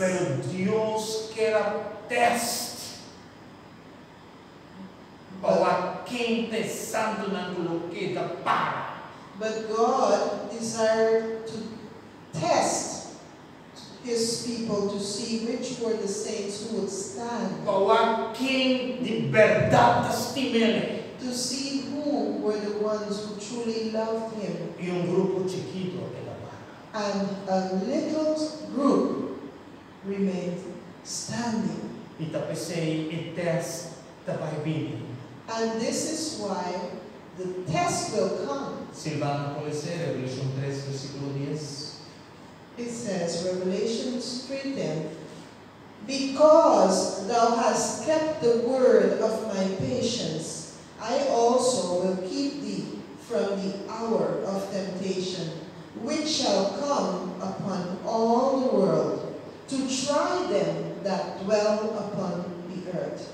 Pero Deus quer teste. Para quem santo coloqueta para. But God desired to test his people to see which were the saints who would stand, Para quem de verdade estima to see who were the ones who truly loved him. Um grupo chiquito. And a little group remained standing. E tapecei e teste vai vir. And this is why the test will come. Silvana pode ser, Revelation 3, versículo 10. It says, Revelation 3:10, Because thou hast kept the word of my patience, I also will keep thee from the hour of temptation, which shall come upon all the world, to try them that dwell upon the earth.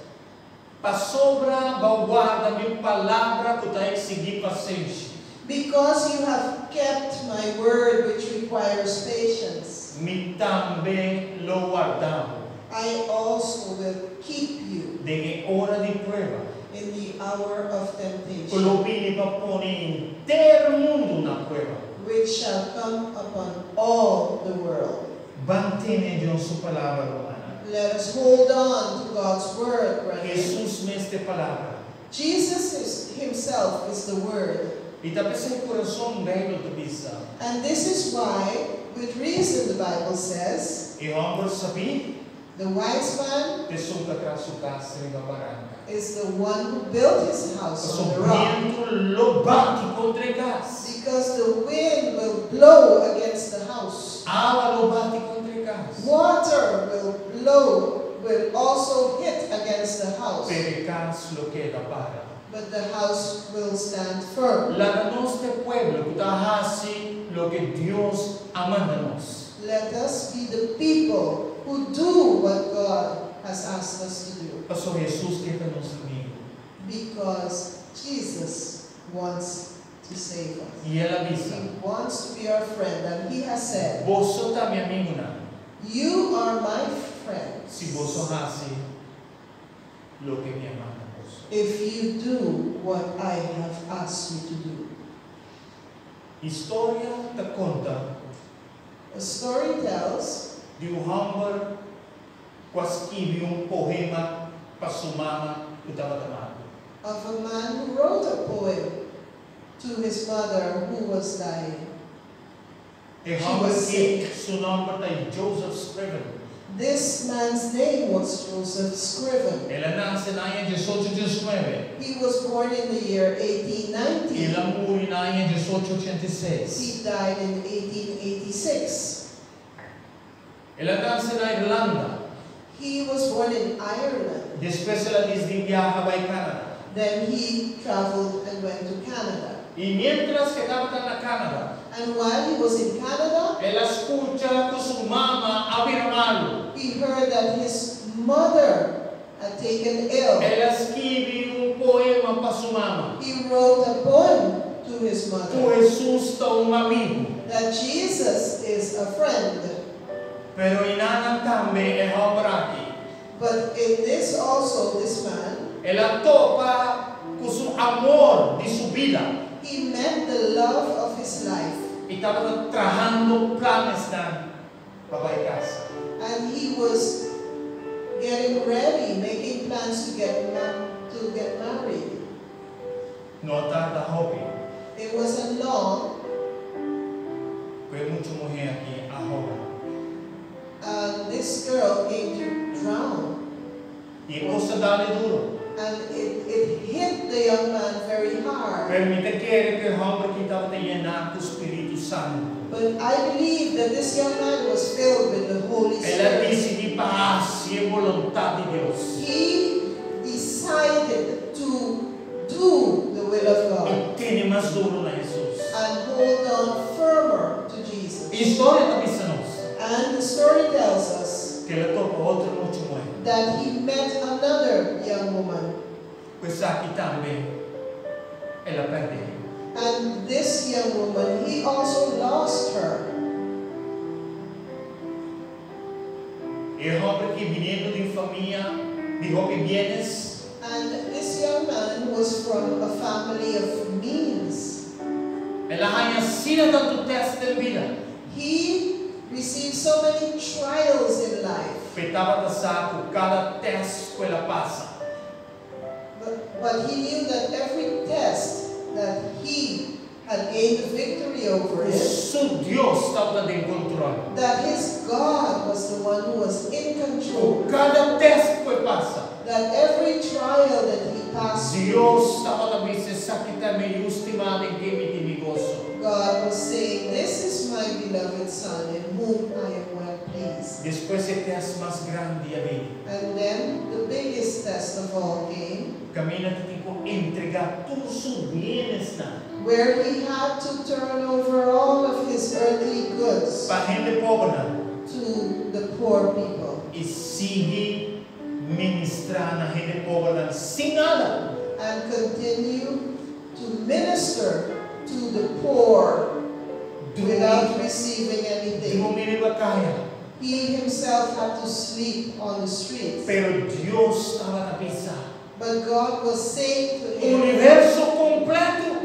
Pa sobra, guarda minha palavra que está seguir paciência. Because you have kept my word, which requires patience, Me também lo guardamos. I also will keep you De hora de prueba. in the hour of temptation. Colopini pa pone inteiro mundo na prueba. which shall come upon all the world. Mantém Deus sua palavra. Let us hold on to God's word, brethren. Jesus mestre palavra. Jesus is, himself is the word. Coração velho de. And this is why, with reason, the Bible says, sabe, the wise man de sua atrás sua casa em barranca. is the one who built his house on the rock. Sobrando lo bate contra a casa. Because the wind will blow against the house. Água lo bate contra a casa. Water will blow, will also hit against the house. Lo para. But the house will stand firm. Pueblo que está lo que amanda. Let us be the people who do what God has asked us to do. Que é nosso. Because Jesus wants to save us. Ela avisa. He wants to be our friend, and He has said, tá meu amigo? You are my friends. si vos haces lo que me vos. If you do what I have asked you to do. Historia te conta A story tells de um hamber quase escrevi um poema para sua mama que estava tomando. of a man who wrote a poem to his mother who was dying. Was que seu Joseph Scriven. This man's name was Joseph Scriven. Ela nasce na ano 1819. He was born in the year 1890. Ela morre na ano 1886. He died in 1886. Ela nasce na Irlanda. He was born in Ireland. Depois ela desde viaja para Canadá. Then he traveled and went to Canada. E mientras que estava na Canadá, And while he was in Canada, ela escuta que mama afirmando. he heard that his mother had taken ill. Ela escreve um poema para sua mama. He wrote a poem to his Que mother Jesus está um amigo. that Jesus is a friend. Pero é hombrati. But in this also, this man, Ela topa com seu amor de sua vida. he met the love of his life. E estava trajando planos na para casa. And he was getting ready, making plans to get to get married. No tarda hobby. It wasn't long, Foi muito mulher aqui a roupa. Uh, and this girl came to drown. E cosa dale duro. And it, it hit the young man very hard. Permite che che hombre que estava llenado do Espírito Santo. But I believe that this young man was filled with the Holy Spirit. disse de paz e vontade de Deus. He decided to do the will of God E mais duro Jesus. and hold on firmer to Jesus. História da missa. And the story tells us Que ela topa outra noite mãe. That he met another young woman. Questa aqui também. Ela perdeu. And this young woman, he also lost her. Hombre que de família de roupa. And this young man was from a family of means. Ela ganha sina tanto teste. He received so many trials in life, Petava da saco cada teste que ela passa. but, but he knew that every test that he had gained the victory over it, seu Deus estava em controle. that his God was the one who was in control, cada teste que passa, that every trial that he passed through, Deus estava a dizer, sabe que também em que me tem. God was saying, This is my beloved Son in whom I am well pleased. Depois o teste grande a. And then the biggest test of all came, Camina que entregar todos os bienes na where he had to turn over all of his earthly goods para gente pobre to the poor people e seguir ministrar na gente pobre sem nada. and continue to minister to the poor without receiving anything. Momento a caia. He himself had to sleep on the streets. Pero Deus estava a pensar. But God was saying to him, universo completo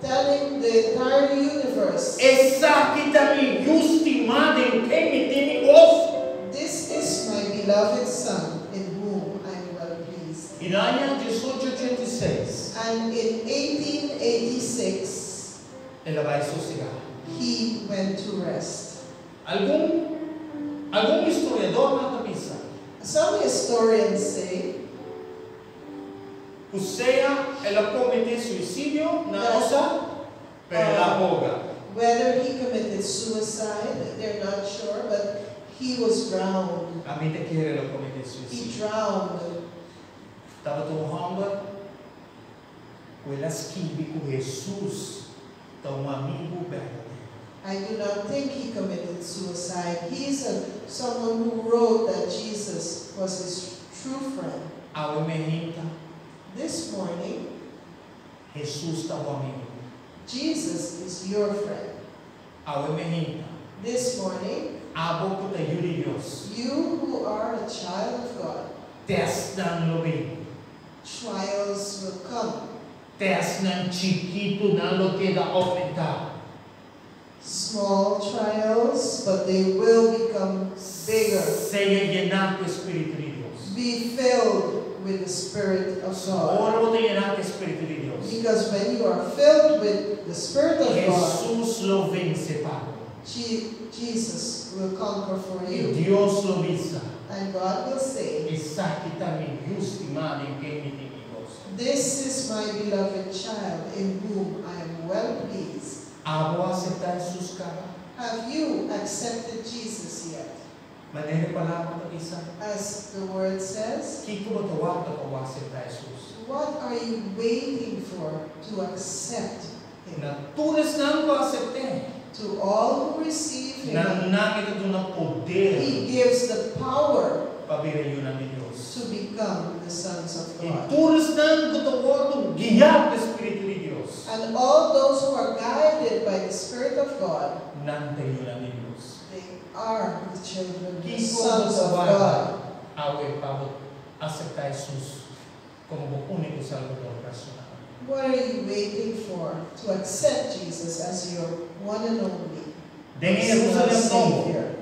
telling the entire universe, Essa que também estimada em quem me tem gozo. This is my beloved Son in whom I am well pleased. No ano 1886, And in 1886, ela vai sossegar. he went to rest. Algum, algum historiador não pensa. Some historians say O sea, ela cometeu suicídio na nossa, pero ela boga. Um, whether he committed suicide, they're not sure, but he was drowned. A mente que ela cometeu He suicídio. drowned. Estava tão hamba, ela esquive com Jesus, tão amigo. I do not think he committed suicide. He's a, someone who wrote that Jesus was his true friend. Ao emergenta, This morning, amigo. Jesus is your friend. Ao emergenta, This morning, tayo ni You who are a child of God, Test lobi. trials will come. Test ng chiquito na lote na aumenta. Small trials, but they will become bigger. Saya llenar tu Espíritu de Dios. Be filled with the Spirit of God. Ahora mo llenar tu Espíritu de Dios. Because when you are filled with the Spirit of God, Jesús lo vence, Padre. Jesus will conquer for you. Dios lo visa. And God will say, Esa kita mi justima mi This is my beloved child in whom I am well pleased. Abo aceptar sus cara. Have you accepted Jesus yet? Manera palabra ta isa. As the word says, Kiko mo tawag na ko aceptar Jesus. what are you waiting for to accept Him? Na tulis na ko accepte. To all who receive Him, Na nakita doon na poder He gives the power pabirayunan ni Dios. to become the sons of E God. tulis na ko tawag itong giyap Espiritu ni. And all those who are guided by the Spirit of God, Nantayunan ni Dios. they are the children, the sons of God. Awe pabot aceptar Jesus como único Salvador personal. What are you waiting for to accept Jesus as your one and only personal Jerusalem Savior?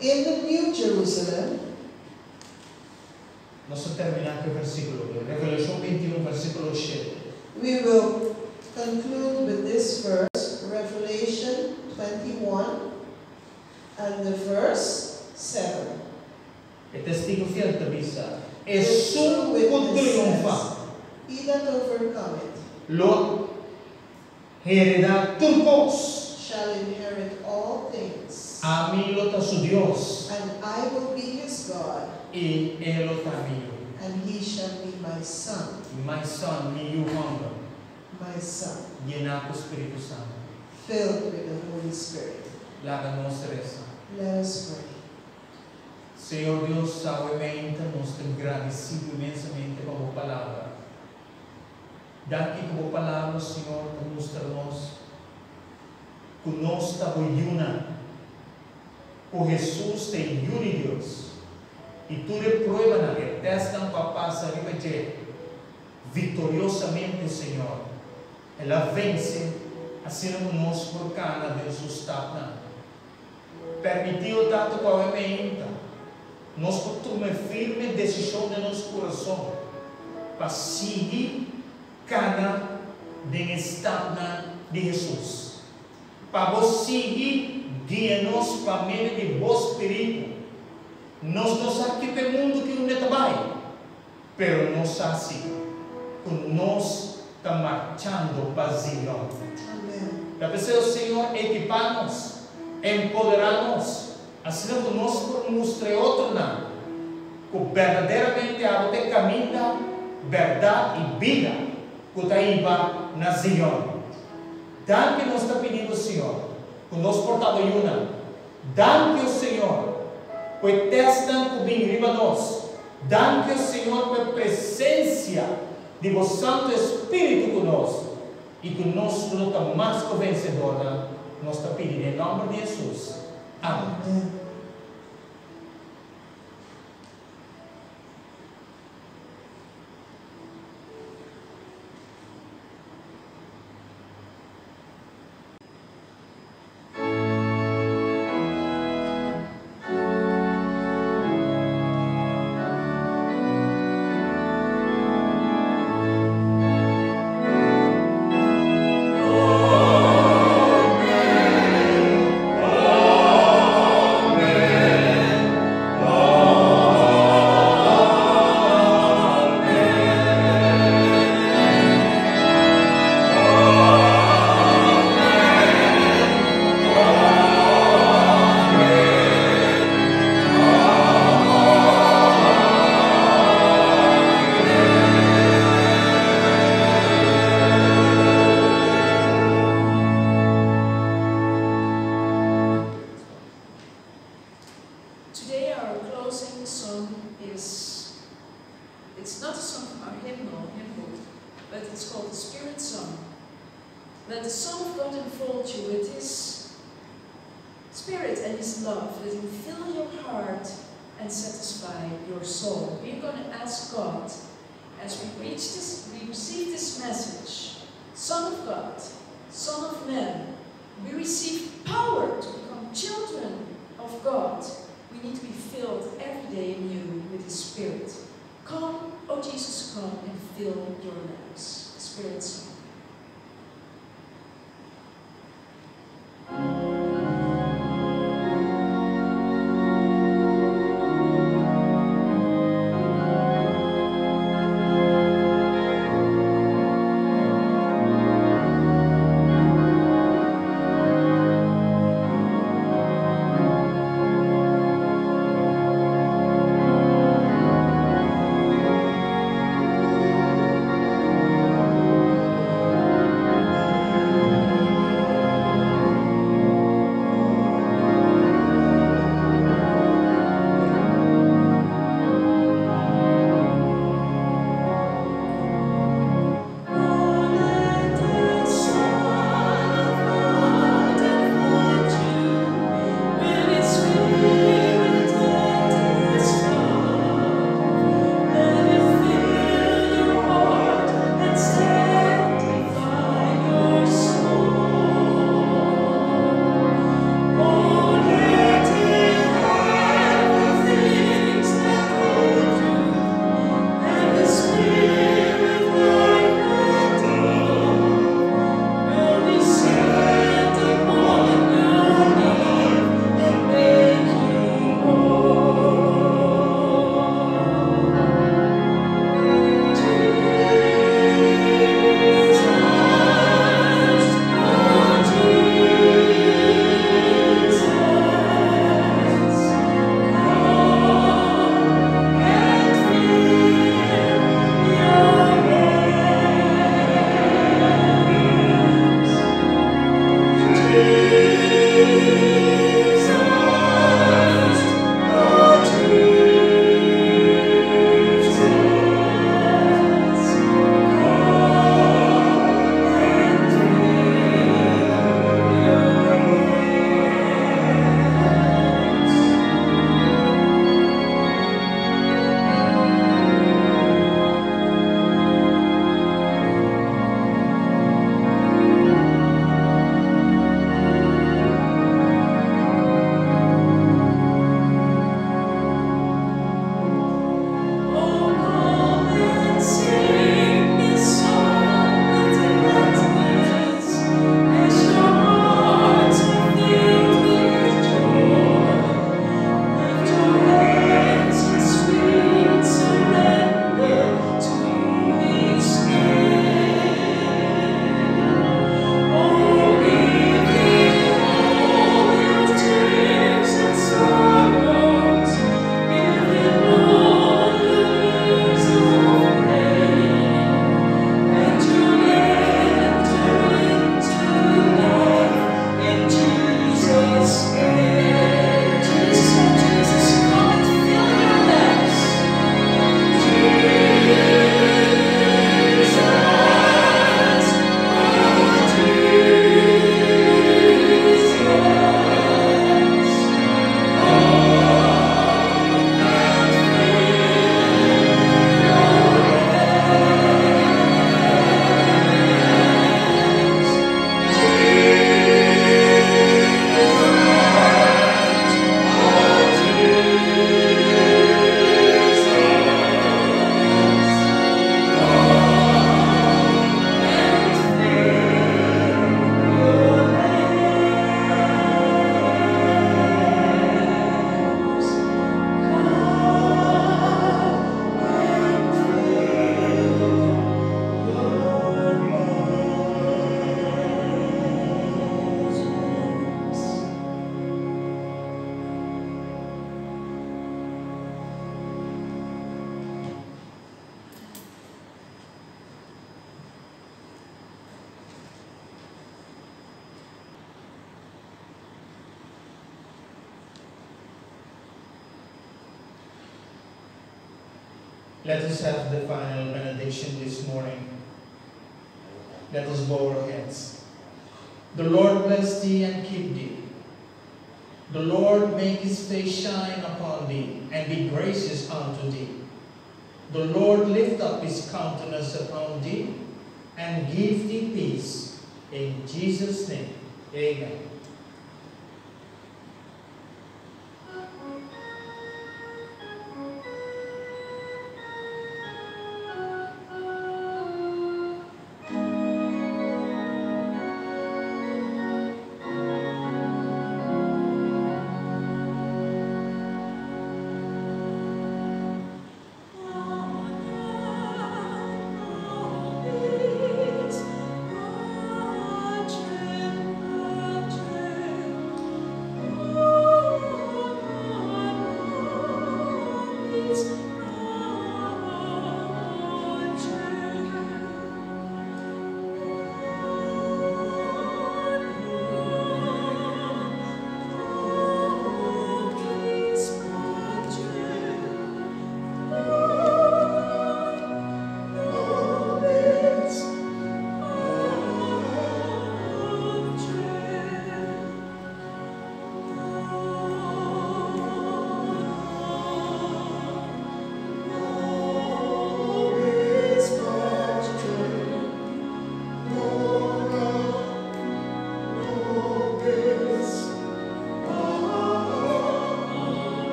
In the New Jerusalem, nós terminamos o versículo, Revelação 21, versículo 7. we will conclude with this verse, Revelation 21 and the verse 7. E testigo fiel te avisa, The é true sum witness con triunfa, He that overcometh lo heredad turcos, shall inherit all things, a mí lo ta su Dios, and I will be his God, y él lo ta mío. and he shall be my son, My son, mi yuhanga, my son, llena con Espíritu Santo. filled with the Holy Spirit. Laga nos reza. Let us pray. Senhor Deus, suavemente nós te agradecido imensamente por tua palavra. Daqui que tua palavra, Senhor, te mostra-nos que nós estamos una. O Jesus te une Deus. E tu reprueba na que testam para passar e repetir vitoriosamente, Senhor. Ela vence, assim como nós por cana de Jesus está. Permitiu tanto para a nós tomamos firme decisão de nosso coração para seguir cada de estada de Jesus. Para você seguir, guia-nos para meio de bom espírito. Nós não sabemos que é mundo que está bem, pero nós sabemos que nós estamos marchando para. Amen. La presencia del Señor equiparnos, empoderarnos, assim como nós mostre outro não, que verdadeiramente a você caminha, verdade e vida, que está indo na Zion. Dan que nós está pedindo, Senhor, que nós portamos uma. Dan que o Senhor, que testam que vem riba nós. Dan que o Senhor, por presença de vosso Santo Espírito conosco e que nós luta mais que vencedora, nós está pedindo em nome de Jesus. Amém.